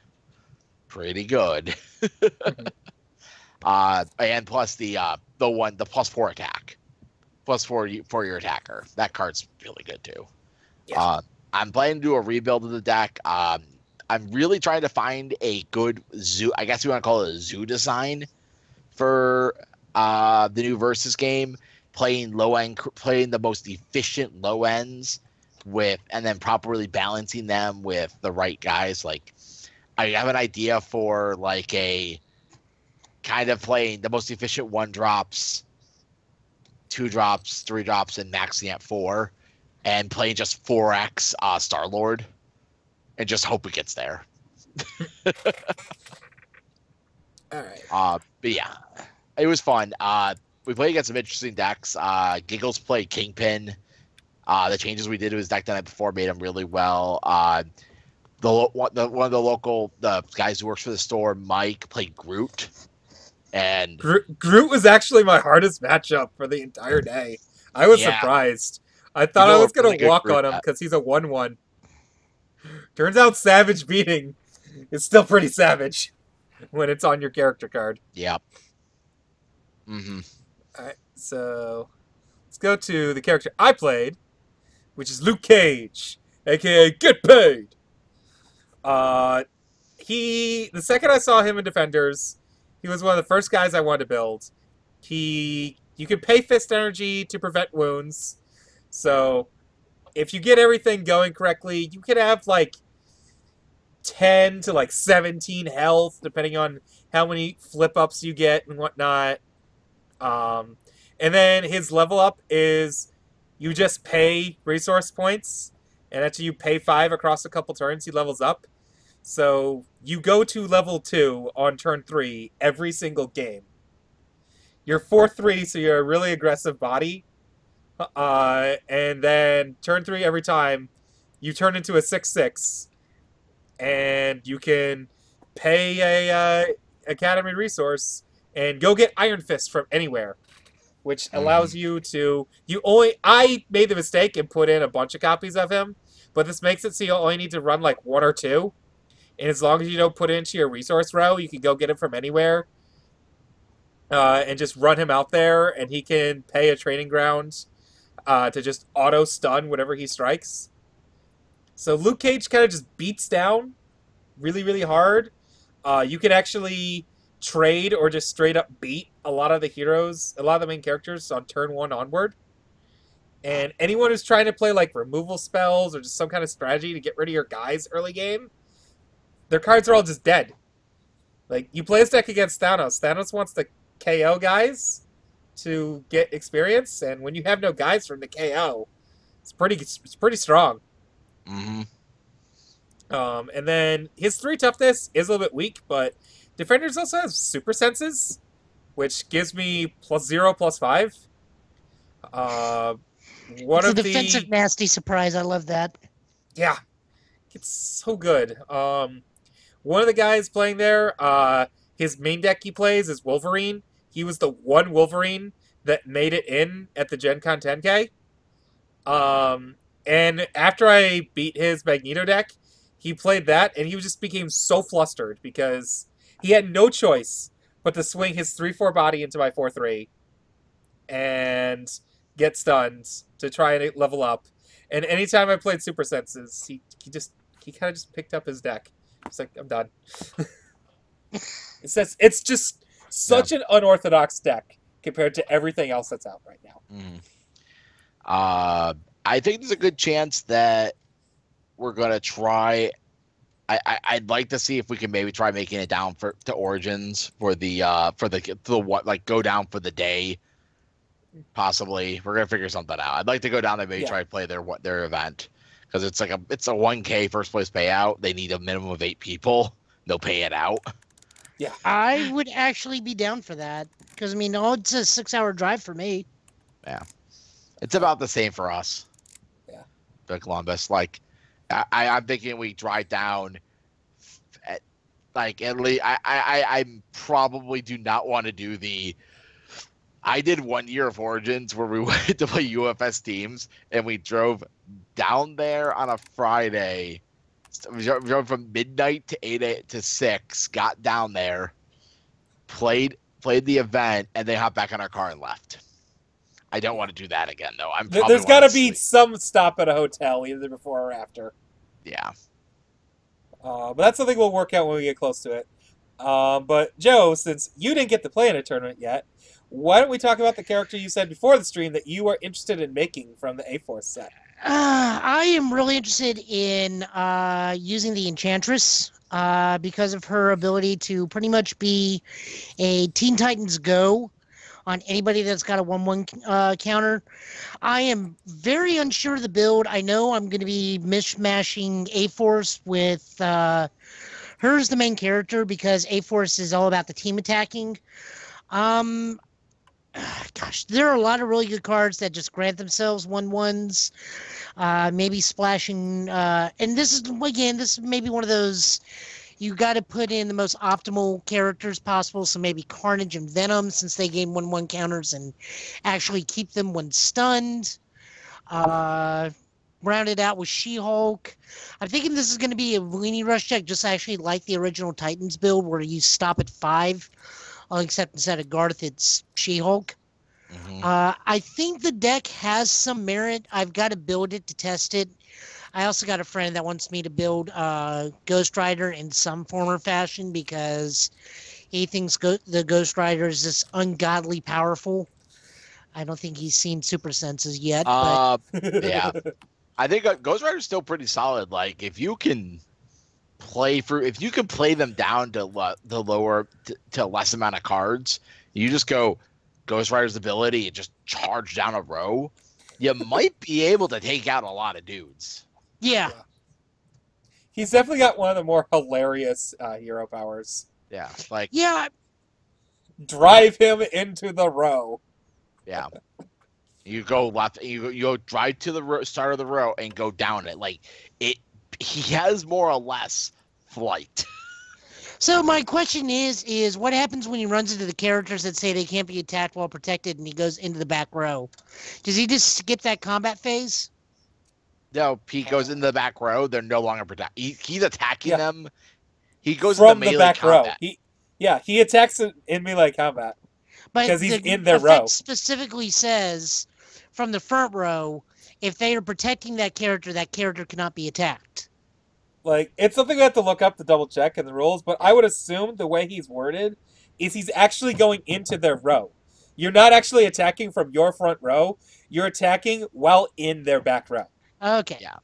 Pretty good. uh and plus the uh the one the plus four attack. Plus four for your attacker. That card's really good too. Yeah. Uh, I'm planning to do a rebuild of the deck. Um I'm really trying to find a good zoo I guess we want to call it a zoo design for uh, the new versus game, playing low end, playing the most efficient low ends with, and then properly balancing them with the right guys. Like, I have an idea for like a kind of playing the most efficient one drops, two drops, three drops, and maxing at four, and playing just four X uh, Star Lord, and just hope it gets there. All right. Uh, but yeah, it was fun. Uh, we played against some interesting decks. Uh, Giggles played Kingpin. Uh, the changes we did to his deck the night before made him really well. Uh, the, one, the one of the local the guys who works for the store, Mike, played Groot, and Groot, Groot was actually my hardest matchup for the entire day. I was Yeah. surprised. I thought I know was gonna really walk on him because he's a one-one. Turns out Savage beating is still pretty savage when it's on your character card. yeah. Mm-hmm. All right, so let's go to the character I played, which is Luke Cage, aka Get Paid. Uh, he the second I saw him in Defenders, he was one of the first guys I wanted to build. He you can pay fist energy to prevent wounds, so if you get everything going correctly, you can have like ten to like seventeen health, depending on how many flip ups you get and whatnot. Um, and then his level up is you just pay resource points, and after you pay five across a couple turns, he levels up. So you go to level two on turn three every single game. You're four three, so you're a really aggressive body. Uh, and then turn three every time, you turn into a six six, and you can pay a uh, academy resource and go get Iron Fist from anywhere, which allows you to. You only. I made the mistake and put in a bunch of copies of him, but this makes it so you only need to run like one or two, and as long as you don't put it into your resource row, you can go get him from anywhere. Uh, and just run him out there, and he can pay a training ground uh, to just auto stun whatever he strikes. So Luke Cage kind of just beats down really, really hard. Uh, you can actually trade or just straight up beat a lot of the heroes, a lot of the main characters on turn one onward. And anyone who's trying to play like removal spells or just some kind of strategy to get rid of your guys early game, their cards are all just dead. Like you play this deck against Thanos. Thanos wants to KO guys to get experience, and when you have no guys from the KO, it's pretty it's pretty strong. hmm Um, and then his three toughness is a little bit weak, but defenders also have super senses, which gives me plus zero, plus five. Uh, one it's a of the defensive nasty surprise. I love that. yeah, it's so good. Um, one of the guys playing there, uh, his main deck he plays is Wolverine. He was the one Wolverine that made it in at the Gen Con 10K. Um, and after I beat his Magneto deck, he played that, and he just became so flustered because he had no choice but to swing his 3 4 body into my 4 3 and get stunned to try and level up. And anytime I played Super Senses, he, he just he kind of just picked up his deck. It's like I'm done. it's just, it's just such an unorthodox deck compared to everything else that's out right now. Mm. Uh, I think there's a good chance that we're gonna try. I, I I'd like to see if we can maybe try making it down for to Origins for the uh for the the what like go down for the day. Possibly, we're gonna figure something out. I'd like to go down there maybe Yeah. try to play their what their event because it's like a it's a one k first place payout. They need a minimum of eight people. They'll pay it out. Yeah, I would actually be down for that because I mean, oh, it's a six-hour drive for me. Yeah, it's about the same for us. Yeah. The Columbus. Like, I, I'm thinking we drive down. At, like at least, I, I, I probably do not want to do the. I did one year of Origins where we went to play UFS teams and we drove down there on a Friday. We drove from midnight to eight a- to six. Got down there, played played the event, and they hopped back on our car and left. I don't want to do that again, though. I'm There- probably There's got to be some stop at a hotel, either before or after. yeah. Uh, but that's something we'll work out when we get close to it. Um, but Joe, since you didn't get to play in a tournament yet, why don't we talk about the character you said before the stream that you are interested in making from the A Force set? Uh, I am really interested in uh, using the Enchantress uh, because of her ability to pretty much be a Teen Titans Go on anybody that's got a 1 1 uh, counter. I am very unsure of the build. I know I'm going to be mishmashing A Force with uh, her as the main character because A Force is all about the team attacking. Um, gosh, there are a lot of really good cards that just grant themselves one ones. Uh, maybe splashing, uh, and this is again, this may be one of those. You got to put in the most optimal characters possible. So maybe Carnage and Venom, since they gain one one counters and actually keep them when stunned. Uh, rounded out with She-Hulk. I'm thinking this is going to be a Weenie Rush deck, just actually like the original Titans build, where you stop at five, uh, except instead of Garth, it's She-Hulk. Mhm. Uh, I think the deck has some merit. I've got to build it to test it. I also got a friend that wants me to build uh, Ghost Rider in some form or fashion because he thinks go- the Ghost Rider is just ungodly powerful. I don't think he's seen Super Senses yet, but Uh, Yeah. I think uh, Ghost Rider's still pretty solid. Like if you can play for, if you can play them down to lo- the lower to, to less amount of cards, you just go Ghost Rider's ability and just charge down a row. You might be able to take out a lot of dudes. Yeah, He's definitely got one of the more hilarious uh, hero powers. Yeah, like yeah. Drive him into the row. yeah. You go left, you go, you go drive to the ro- start of the row and go down it. Like it, he has more or less flight. So my question is, is what happens when he runs into the characters that say they can't be attacked while protected, and he goes into the back row? Does he just skip that combat phase? No, he goes into the back row. They're no longer protect. He, he's attacking Yeah. them He goes from into melee the back combat. row. He, yeah, he attacks in, in melee combat. But 'Cause he's the in their row. specifically says from the front row, if they are protecting that character, that character cannot be attacked. Like it's something we have to look up to double check in the rules, but I would assume the way he's worded is he's actually going into their row. You're not actually attacking from your front row. You're attacking while in their back row. Okay. Yeah.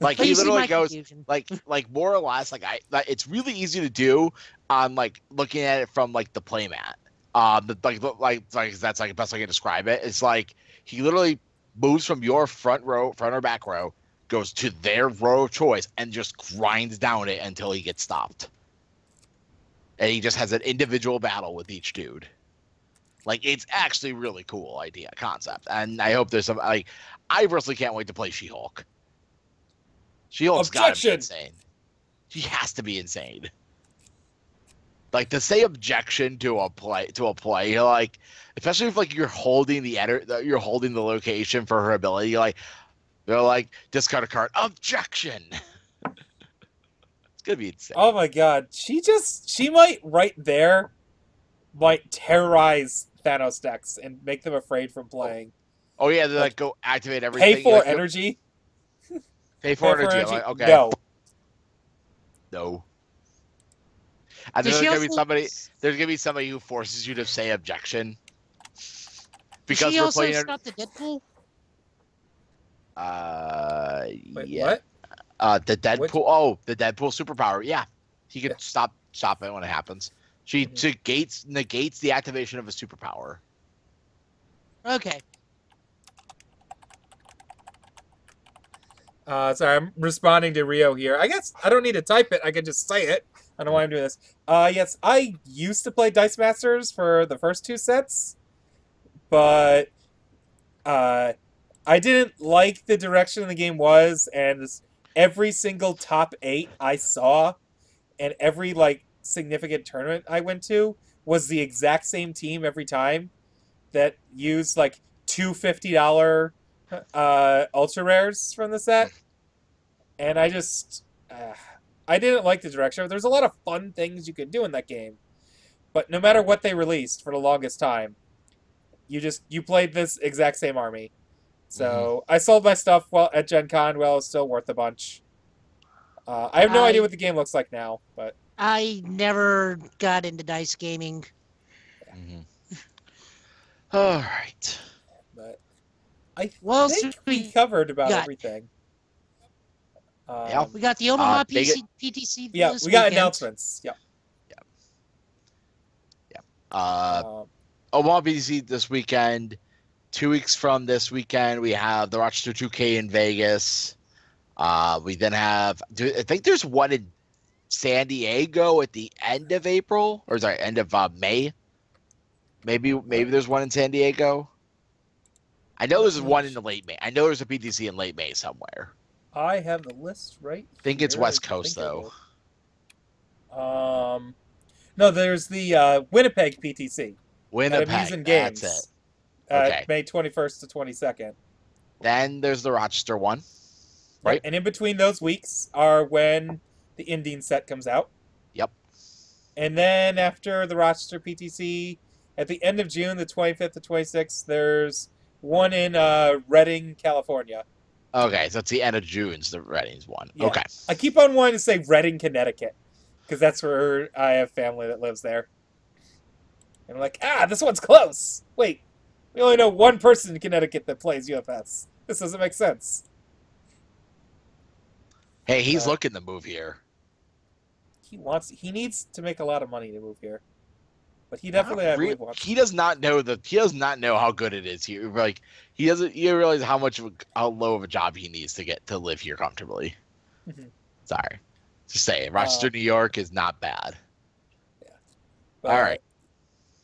Like But he literally goes confusion. like like more or less like I like, it's really easy to do on like looking at it from like the playmat. Um, the, like the- like like that's like the best I can describe it. It's like he literally moves from your front row, front or back row, goes to their row of choice, and just grinds down it until he gets stopped. And he just has an individual battle with each dude. Like it's actually really cool idea concept, and I hope there's some like I personally can't wait to play She-Hulk. She-Hulk's gotta be insane. She has to be insane. Like to say objection to a play to a play, like especially if like you're holding the enter, uh, you're holding the location for her ability, like they're like discard a card. Objection. it's gonna be insane. Oh my god, she just she might right there might terrorize Thanos decks and make them afraid from playing. Oh yeah, they like like, go activate everything. Pay for like, energy. Pay for Pay energy. I'm like, okay. No. No. And Does there's gonna be somebody. There's gonna be somebody who forces you to say objection. Because she we're also playing. stop the Deadpool? Uh, Wait, yeah. what? Uh, the Deadpool. Which- Oh, the Deadpool superpower. Yeah, he could Yeah. stop stop it when it happens. She negates negates the activation of a superpower. Okay. Uh, sorry, I'm responding to Rio here. I guess I don't need to type it. I can just say it. I don't know why I'm doing this. Uh, yes, I used to play Dice Masters for the first two sets, but uh, I didn't like the direction the game was, and every single top eight I saw, and every like significant tournament I went to was the exact same team every time that used like two fifty dollar uh, ultra rares from the set, and I just uh, I didn't like the direction. There's a lot of fun things you could do in that game, but no matter what they released for the longest time, you just you played this exact same army. So I sold my stuff while at Gen Con. Well, it's still worth a bunch. Uh, I have no I- idea what the game looks like now, but I never got into dice gaming. Mhm. All right. but I Well, think so we we, covered about got- everything. Um, Yeah. we got the Omaha Uh, they PC, PTC. Yeah, this we got weekend. announcements. Yeah. Uh, Um, Omaha PTC this weekend. Two weeks from this weekend, we have the Rochester 2K in Vegas. Uh, we then have, do, I think there's one in San Diego at the end of April, or sorry, end of uh, May. Maybe maybe there's one in San Diego. I know there's one in the late May. I know there's a PTC in late May somewhere. I have the list right. I think it's. West Coast though. Um, no, there's the uh, Winnipeg PTC Winnipeg. Games. That's it. Uh, Okay. May 21st to 22nd. Then there's the Rochester one. Right. And in between those weeks are when the ending set comes out. Yep. And then after the Rochester PTC, at the end of June, the 25th to 26th, there's one in uh, Redding, California. Okay, so it's the end of June's the Reddings one. Yeah. Okay. I keep on wanting to say Redding, Connecticut, because that's where I have family that lives there. And I'm like, ah, this one's close. Wait, we only know one person in Connecticut that plays UFS. This doesn't make sense. Hey, he's Uh, looking to move here. He wants, he needs to make a lot of money to move here, but he definitely, I Not believe, wants. he does not know the he does not know how good it is here. Like he doesn't he doesn't realize how much of a, how low of a job he needs to get to live here comfortably. Mhm. Sorry, just saying, Rochester, Uh, New York is not bad. But- all right.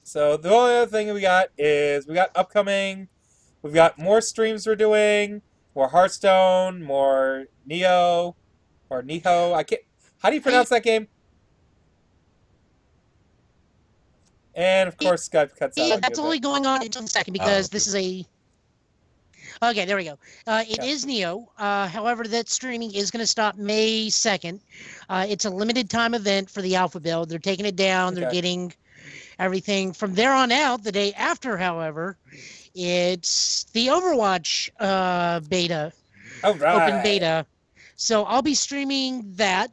So the only other thing we got is we got upcoming. We've got more streams we're doing, more Hearthstone, more Neo, or Neho. I can't. How do you pronounce that game? And of course, Skype cuts out. Yeah, that's only bit. going on until the second because Oh, this is a Okay, there we go. Uh, it Yeah. is Neo. Uh, however, that streaming is going to stop May 2nd. Uh, it's a limited time event for the alpha build. They're taking it down. They're getting everything from there on out. The day after, however, it's the Overwatch uh, beta, All right. open beta. So I'll be streaming that.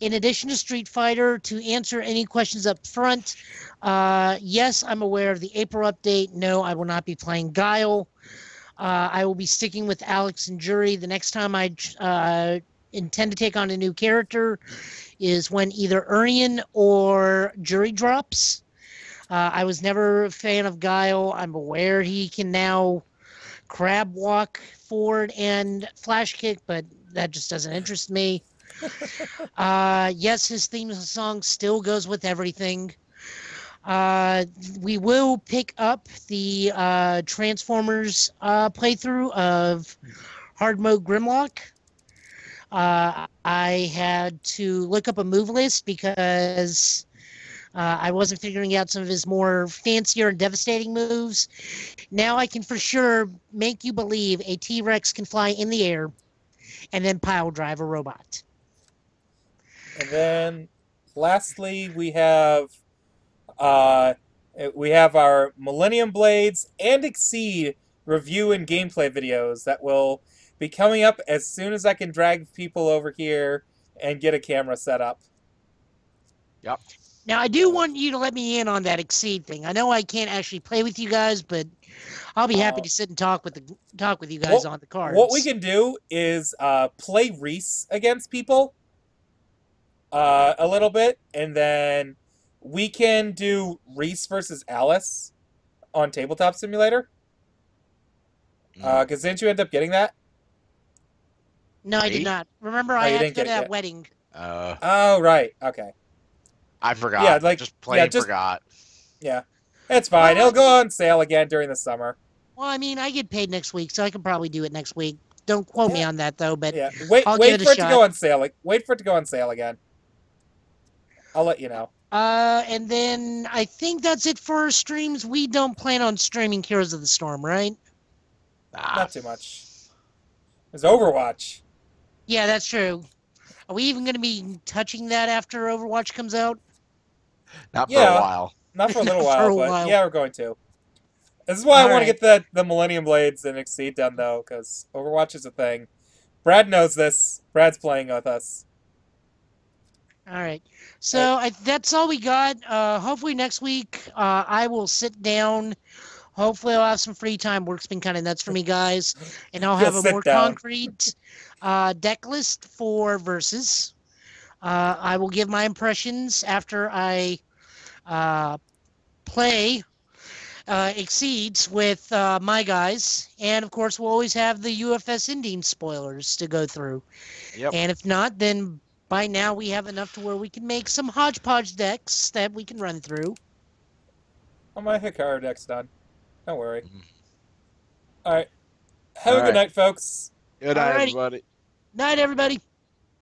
In addition to Street Fighter, to answer any questions up front, uh, yes, I'm aware of the April update. No, I will not be playing Guile. Uh, I will be sticking with Alex and Juri. The next time I uh, intend to take on a new character is when either Urien or Juri drops. Uh, I was never a fan of Guile. I'm aware he can now crab walk forward and flash kick, but that just doesn't interest me. uh, yes, his theme song still goes with everything. Uh, we will pick up the uh, Transformers uh, playthrough of Hard Mode Grimlock. Uh, I had to look up a move list because uh, I wasn't figuring out some of his more fancier and devastating moves. Now I can for sure make you believe a T Rex can fly in the air and then pile drive a robot. And then lastly, we have uh, we have our Millennium Blades and Exceed review and gameplay videos that will be coming up as soon as I can drag people over here and get a camera set up. Yep. Now I do want you to let me in on that exceed thing. I know I can't actually play with you guys, but I'll be happy Uh, to sit and talk with the talk with you guys what- on the cards. What we can do is uh, play Reese against people uh, a little bit, and then we can do Reese versus Alice on Tabletop Simulator. Mm. Because didn't you end up getting that? No, I did not. Remember, Oh, I you had to didn't go to that yet. wedding. Uh, Oh, right. Okay. I forgot. Yeah, like- just yeah, just- forgot. Yeah, it's fine. Well, It'll go on sale again during the summer. Well, I mean, I get paid next week, so I can probably do it next week. Don't quote me on that though. But Yeah. Wait I'll wait give it a for it to go on sale. Like, wait for it to go on sale again. I'll let you know. uh, and then I think that's it for our streams. We don't plan on streaming Heroes of the Storm, right? Nah, Not too much. There's Overwatch. Yeah, that's true. Are we even going to be touching that after Overwatch comes out? not for a while. Not for a little while, a but while. yeah, we're going to. This is why I want Alright. to get the, the Millennium Blades and Exceed done, though, because Overwatch is a thing. Brad knows this. Brad's playing with us. All right. So I, that's all we got. Uh, hopefully next week uh, I will sit down. Hopefully I'll have some free time. Work's been kind of nuts for me, guys, and I'll have You'll a more down. concrete uh, deck list for VS. Uh, I will give my impressions after I uh, play uh, exceeds with uh, my guys, and of course we'll always have the UFS ending spoilers to go through. Yep. And if not, then by now we have enough to where we can make some hodgepodge decks that we can run through. Oh, my Hikaru deck's done. Don't worry. Mhm. Alright. Have a Alright. good night, folks. Good night, Alrighty. everybody. Night, everybody.